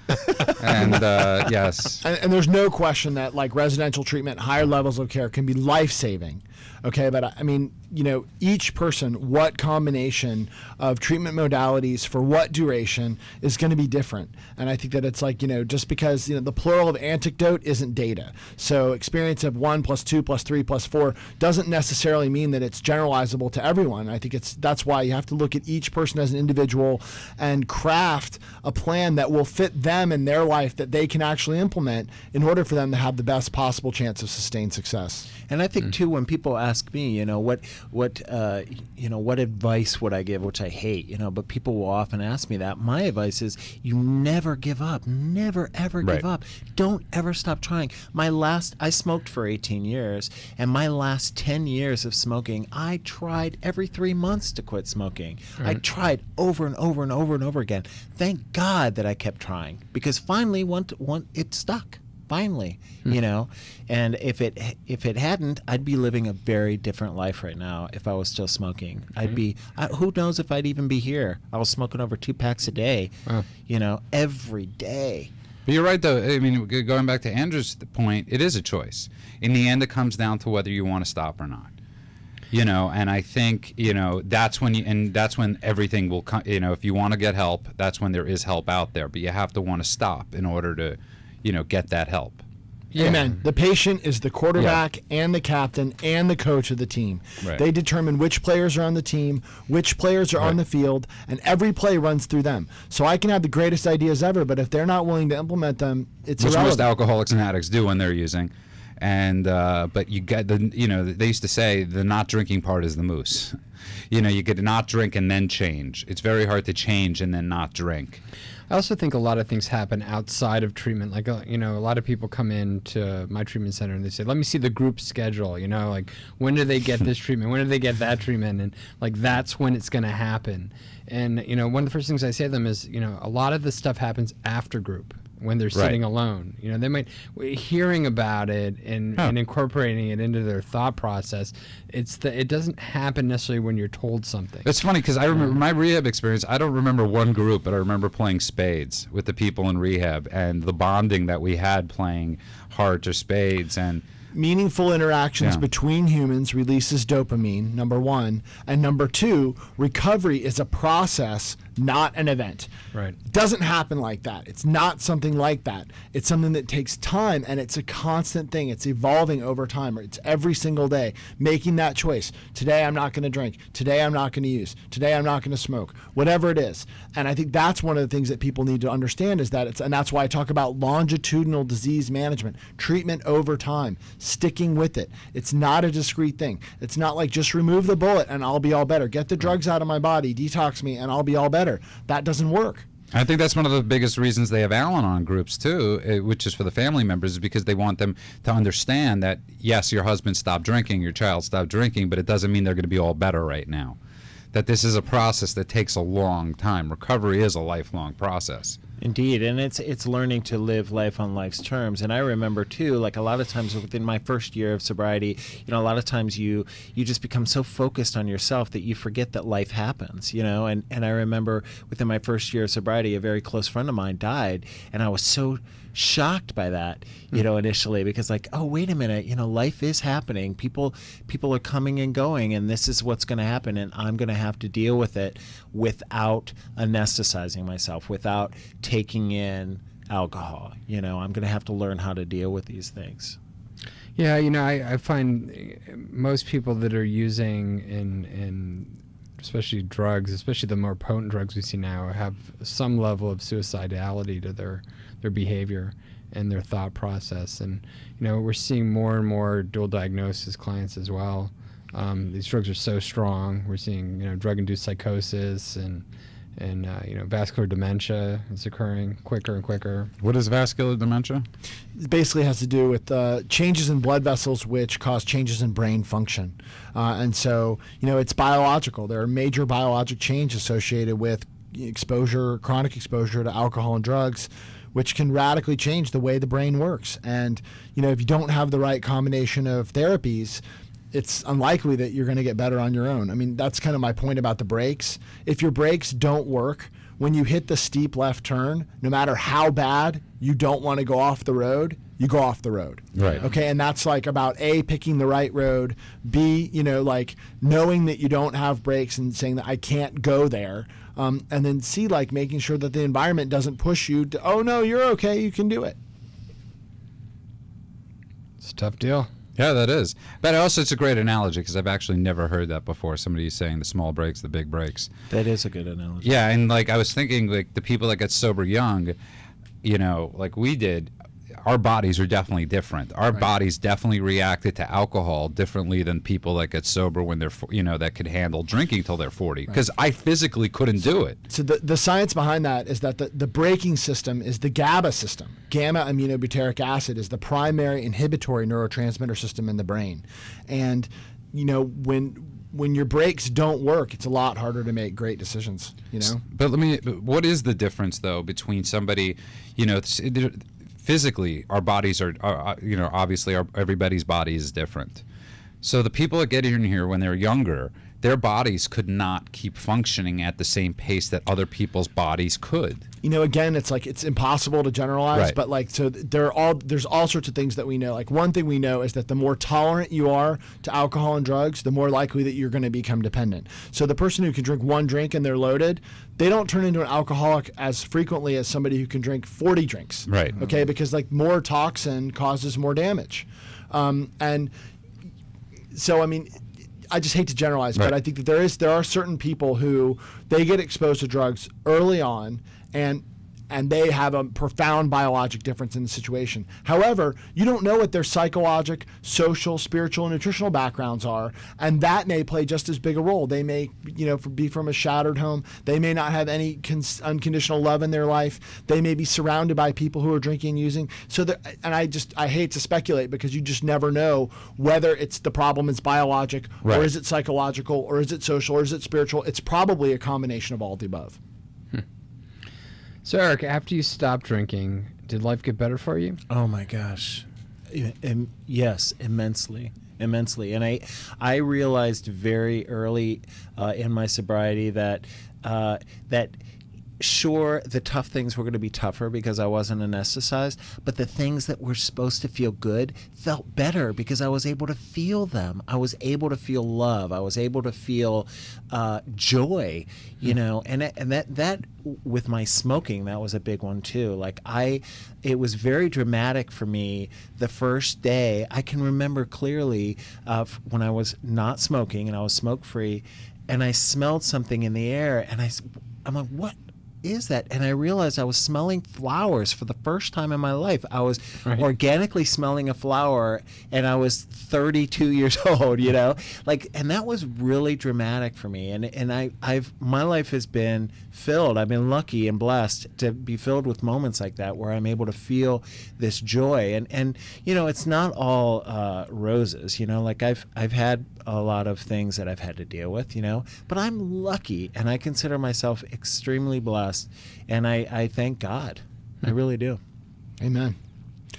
And uh, yes, and, and there's no question that like residential treatment, higher levels of care can be life saving. Okay, but I I mean, you know, each person, what combination of treatment modalities for what duration is going to be different. And I think that it's like, you know, just because, you know, the plural of anecdote isn't data. So experience of one plus two plus three plus four doesn't necessarily mean that it's generalizable to everyone. I think it's that's why you have to look at each person as an individual and craft a plan that will fit them in their life that they can actually implement in order for them to have the best possible chance of sustained success. And I think mm. too, when people ask me, you know, what what uh, you know, what advice would I give, which I hate, you know, but people will often ask me that. My advice is, you never give up, never ever Right. give up. Don't ever stop trying. My last, I smoked for 18 years, and my last 10 years of smoking, I tried every three months to quit smoking. I tried over and over and over and over again. Thank God that I kept trying because finally, one, one it stuck finally you hmm. know? And if it if it hadn't i'd be living a very different life right now if i was still smoking. I'd hmm. be I, who knows if i'd even be here? I was smoking over two packs a day you know every day. But you're right though. I mean, going back to Andrew's point, it is a choice. In the end, it comes down to whether you want to stop or not. you know and i think you know that's when you and that's when everything will come you know if you want to get help that's when there is help out there. But you have to want to stop in order to you know get that help. Amen. The patient is the quarterback and the captain and the coach of the team. Right. They determine which players are on the team, which players are on the field, and every play runs through them. So I can have the greatest ideas ever, but if they're not willing to implement them, it's which most alcoholics and addicts do when they're using. And uh, but you get the you know they used to say the not drinking part is the moose. You know you get to not drink and then change. It's very hard to change and then not drink I also think a lot of things happen outside of treatment. Like, uh, you know, a lot of people come in to my treatment center and they say, let me see the group schedule. You know, like, when do they get <laughs> this treatment? When do they get that treatment? And, like, that's when it's going to happen. And, you know, one of the first things I say to them is, you know, a lot of this stuff happens after group when they're sitting alone. You know, they might hearing about it and, Huh. and incorporating it into their thought process. It's the it doesn't happen necessarily when you're told something. it's funny because i remember my rehab experience i don't remember one group but i remember playing spades with the people in rehab and the bonding that we had playing hearts or spades and Meaningful interactions Yeah. between humans releases dopamine, number one. And number two, recovery is a process, not an event. Right. It doesn't happen like that. It's not something like that. It's something that takes time and it's a constant thing. It's evolving over time. It's every single day making that choice. Today I'm not going to drink. Today I'm not going to use. Today I'm not going to smoke. Whatever it is. And I think that's one of the things that people need to understand is that it's and that's why I talk about longitudinal disease management, treatment over time, sticking with it. It's not a discrete thing. It's not like just remove the bullet and I'll be all better. Get the drugs out of my body, detox me and I'll be all better. That doesn't work. I think that's one of the biggest reasons they have Al-Anon groups too, eh, which is for the family members, is because they want them to understand that yes, your husband stopped drinking, your child stopped drinking, but it doesn't mean they're going to be all better right now. That this is a process that takes a long time. Recovery is a lifelong process. Indeed, and it's it's learning to live life on life's terms. And I remember too, like a lot of times within my first year of sobriety, you know, a lot of times you you just become so focused on yourself that you forget that life happens, you know. And and I remember within my first year of sobriety, a very close friend of mine died, and I was so shocked by that you hmm. know initially because like oh wait a minute you know life is happening people people are coming and going and this is what's going to happen and i'm going to have to deal with it without anesthetizing myself without taking in alcohol you know i'm going to have to learn how to deal with these things Yeah, you know, I, I find most people that are using in in especially drugs, especially the more potent drugs we see now, have some level of suicidality to their their behavior and their thought process. And you know, we're seeing more and more dual diagnosis clients as well. Um, these drugs are so strong. We're seeing you know drug-induced psychosis and and uh, you know vascular dementia is occurring quicker and quicker. What is vascular dementia? It basically has to do with uh, changes in blood vessels, which cause changes in brain function. Uh, and so, you know, it's biological. There are major biologic changes associated with exposure, chronic exposure to alcohol and drugs, which can radically change the way the brain works. And, you know, if you don't have the right combination of therapies, it's unlikely that you're going to get better on your own. I mean, that's kind of my point about the brakes. If your brakes don't work, when you hit the steep left turn, no matter how bad you don't want to go off the road, you go off the road. Right. Okay. And that's like about A, picking the right road, B, you know, like knowing that you don't have brakes and saying that I can't go there. Um, and then C, like making sure that the environment doesn't push you to, oh, no, you're okay. You can do it. It's a tough deal. Yeah, that is. But also, it's a great analogy because I've actually never heard that before. Somebody saying the small breaks, the big breaks. that is a good analogy Yeah, and like I was thinking, like the people that get sober young, you know, like we did, our bodies are definitely different. Our bodies definitely reacted to alcohol differently than people that get sober when they're, you know, that could handle drinking till they're 40. Because I physically couldn't do it. So the, the science behind that is that the, the braking system is the GABA system. Gamma aminobutyric acid is the primary inhibitory neurotransmitter system in the brain. And, you know, when when your brakes don't work, it's a lot harder to make great decisions, you know? But let me. What is the difference though between somebody, you know, physically our bodies are, are are, you know, obviously our, everybody's body is different. So the people that get in here when they're younger, their bodies could not keep functioning at the same pace that other people's bodies could. You know again it's like it's impossible to generalize Right. but like so there are all there's all sorts of things that we know. Like one thing we know is that the more tolerant you are to alcohol and drugs the more likely that you're going to become dependent. So the person who can drink one drink and they're loaded they don't turn into an alcoholic as frequently as somebody who can drink 40 drinks. Right. okay because like more toxin causes more damage. Um, and so I mean, I just hate to generalize, but I think that there is there are certain people who they get exposed to drugs early on and and they have a profound biologic difference in the situation. However, you don't know what their psychologic, social, spiritual, and nutritional backgrounds are, and that may play just as big a role. They may, you know, be from a shattered home. They may not have any cons- unconditional love in their life. They may be surrounded by people who are drinking and using. So, and I just I hate to speculate because you just never know whether it's the problem is biologic or is it psychological or is it social or is it spiritual. It's probably a combination of all of the above. So, Eric, after you stopped drinking, did life get better for you? Oh my gosh, im- yes, immensely, immensely. And I, I realized very early uh, in my sobriety that uh, that sure the tough things were going to be tougher because I wasn't anesthetized, but the things that were supposed to feel good felt better because I was able to feel them. I was able to feel love. I was able to feel uh, joy, you know, and and that that with my smoking that was a big one too. Like I, it was very dramatic for me the first day. I can remember clearly uh, when I was not smoking and I was smoke free, and I smelled something in the air, and I, I'm like, what? Is that? And I realized I was smelling flowers for the first time in my life. I was organically smelling a flower and I was 32 <laughs> years old, you know? Like and that was really dramatic for me. And and I I've my life has been filled. I've been lucky and blessed to be filled with moments like that where I'm able to feel this joy. And and you know, it's not all uh, roses, you know? Like I've I've had a lot of things that I've had to deal with, you know. But I'm lucky, and I consider myself extremely blessed, and I, I thank God. I really do. Amen.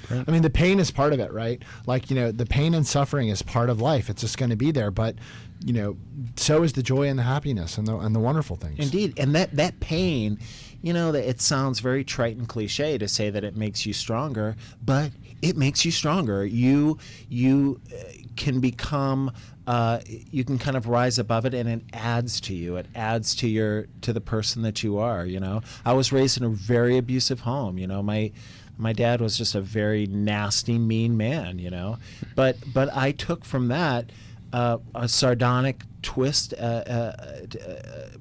I mean, the pain is part of it, right? Like, you know, the pain and suffering is part of life. It's just going to be there. But, you know, so is the joy and the happiness and the, and the wonderful things. Indeed, and that that pain, you know, that it sounds very trite and cliche to say that it makes you stronger, but it makes you stronger. You you uh, can become. Uh, you can kind of rise above it, and it adds to you. It adds to your to the person that you are. You know, I was raised in a very abusive home. You know, my my dad was just a very nasty, mean man. You know, but but I took from that uh, a sardonic twist uh, uh, uh,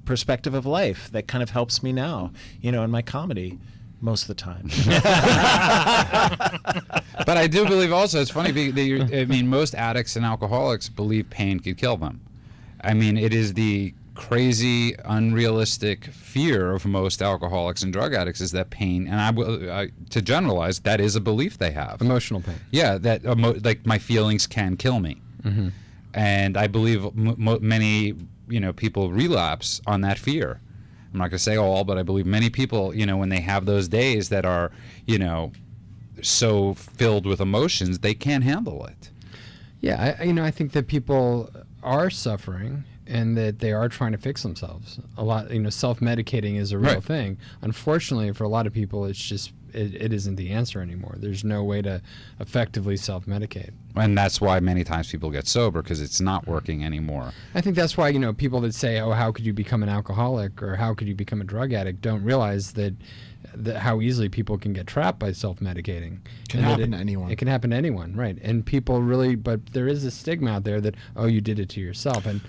perspective of life that kind of helps me now, you know, in my comedy most of the time. <laughs> But I do believe also it's funny. that you're- I mean, most addicts and alcoholics believe pain could kill them. I mean, it is the crazy, unrealistic fear of most alcoholics and drug addicts is that pain. And I will I, to generalize, that is a belief they have. Emotional pain. Yeah, that emo- like my feelings can kill me, and I believe m- many you know people relapse on that fear. I'm not going to say all, but I believe many people, you know, when they have those days that are, you know, so filled with emotions, they can't handle it. Yeah, I, you know, I think that people are suffering and that they are trying to fix themselves. A lot, you know, self-medicating is a real Right. thing. Unfortunately, for a lot of people, it's just it, it isn't the answer anymore. There's no way to effectively self-medicate. And that's why many times people get sober because it's not working anymore. I think that's why you know people that say, "Oh, how could you become an alcoholic?" or "How could you become a drug addict?" don't realize that, that how easily people can get trapped by self-medicating. Can And happen it, to anyone. It can happen to anyone, right? And people really, but there is a stigma out there that, "Oh, you did it to yourself," and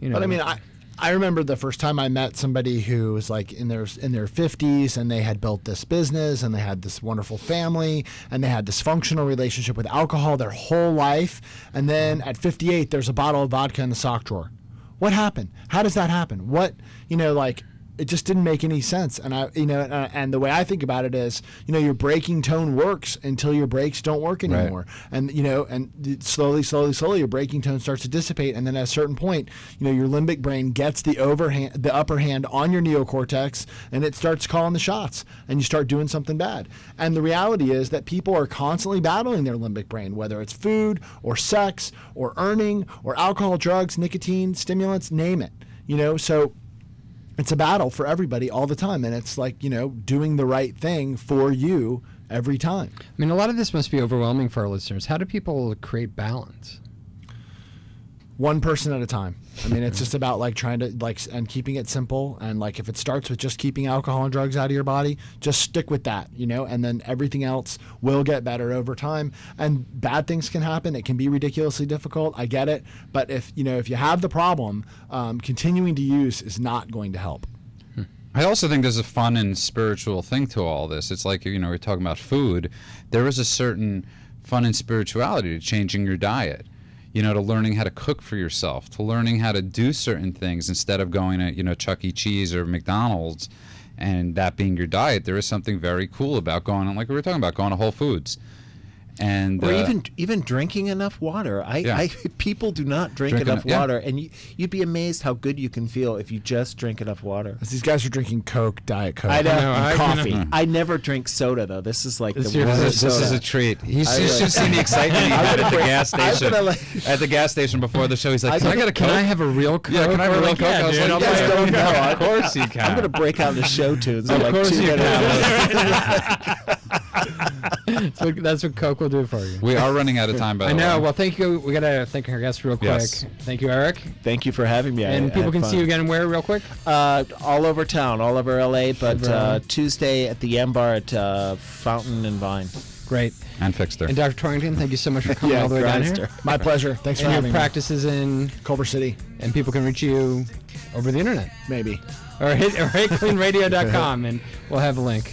you know. But I mean, I, I remember the first time I met somebody who was like in their in their 50s and they had built this business and they had this wonderful family and they had this functional relationship with alcohol their whole life and then at 58 there's a bottle of vodka in the sock drawer. What happened? How does that happen? What, you know, like it just didn't make any sense. And I, you know, and, and the way I think about it is, you know, your braking tone works until your brakes don't work Right. anymore. And you know, and slowly, slowly, slowly, your braking tone starts to dissipate, and then at a certain point, you know, your limbic brain gets the overhand, the upper hand on your neocortex, and it starts calling the shots, and you start doing something bad. And the reality is that people are constantly battling their limbic brain, whether it's food or sex or earning or alcohol, drugs, nicotine, stimulants, name it. You know, so it's a battle for everybody all the time and it's like you know doing the right thing for you every time I mean, a lot of this must be overwhelming for our listeners. How do people create balance? one person at a time i mean it's just about like trying to like and keeping it simple. And like if it starts with just keeping alcohol and drugs out of your body just stick with that you know? And then everything else will get better over time. And bad things can happen. It can be ridiculously difficult. I get it. But if you know if you have the problem um, continuing to use is not going to help. I also think there's a fun and spiritual thing to all this. It's like you know we're talking about food. There is a certain fun and spirituality to changing your diet. You know, to learning how to cook for yourself, to learning how to do certain things instead of going to you know Chuck E. Cheese or McDonald's, and that being your diet. There is something very cool about going like we were talking about, going to Whole Foods, and or uh, even even drinking enough water. I, Yeah. I <laughs> people do not drink Drink enough enough- yeah. water, and you, you'd be amazed how good you can feel if you just drink enough water. These guys are drinking coke diet coke I know. and I can- coffee I never drink soda though. This is like This the is worst This, is- this is a treat. He's, I he's like- just seen the excitement he <laughs> had at the gas station. like- at the gas station before the show, he's like, I "Can I gotta- get a Can Coke?" I have a real Coke? Yeah, can I have a real like, Coke? yeah, I was dude, like, I'll guys buy a don't Coke. know. Of course he can. I'm gonna break out into show tunes. Of course you <laughs> minutes. That's, what, that's what Coke will do for you. We are running out of time, by I the know. way. Well, thank you. We gotta thank our guests real quick. Yes. Thank you, Eric. Thank you for having me. And I people had can fun. see you again where real quick. Uh, all over town, all over LA, but uh, Tuesday at the M Bar at uh, Fountain and Vine. Great. and Fixter. And Dr. Torrington, thank you so much for coming all the way down here. My pleasure thanks for And your having me practices in, culver city and people can reach you over the internet maybe or hit or hit <laughs> kleanradio.com, <laughs> and we'll have a link.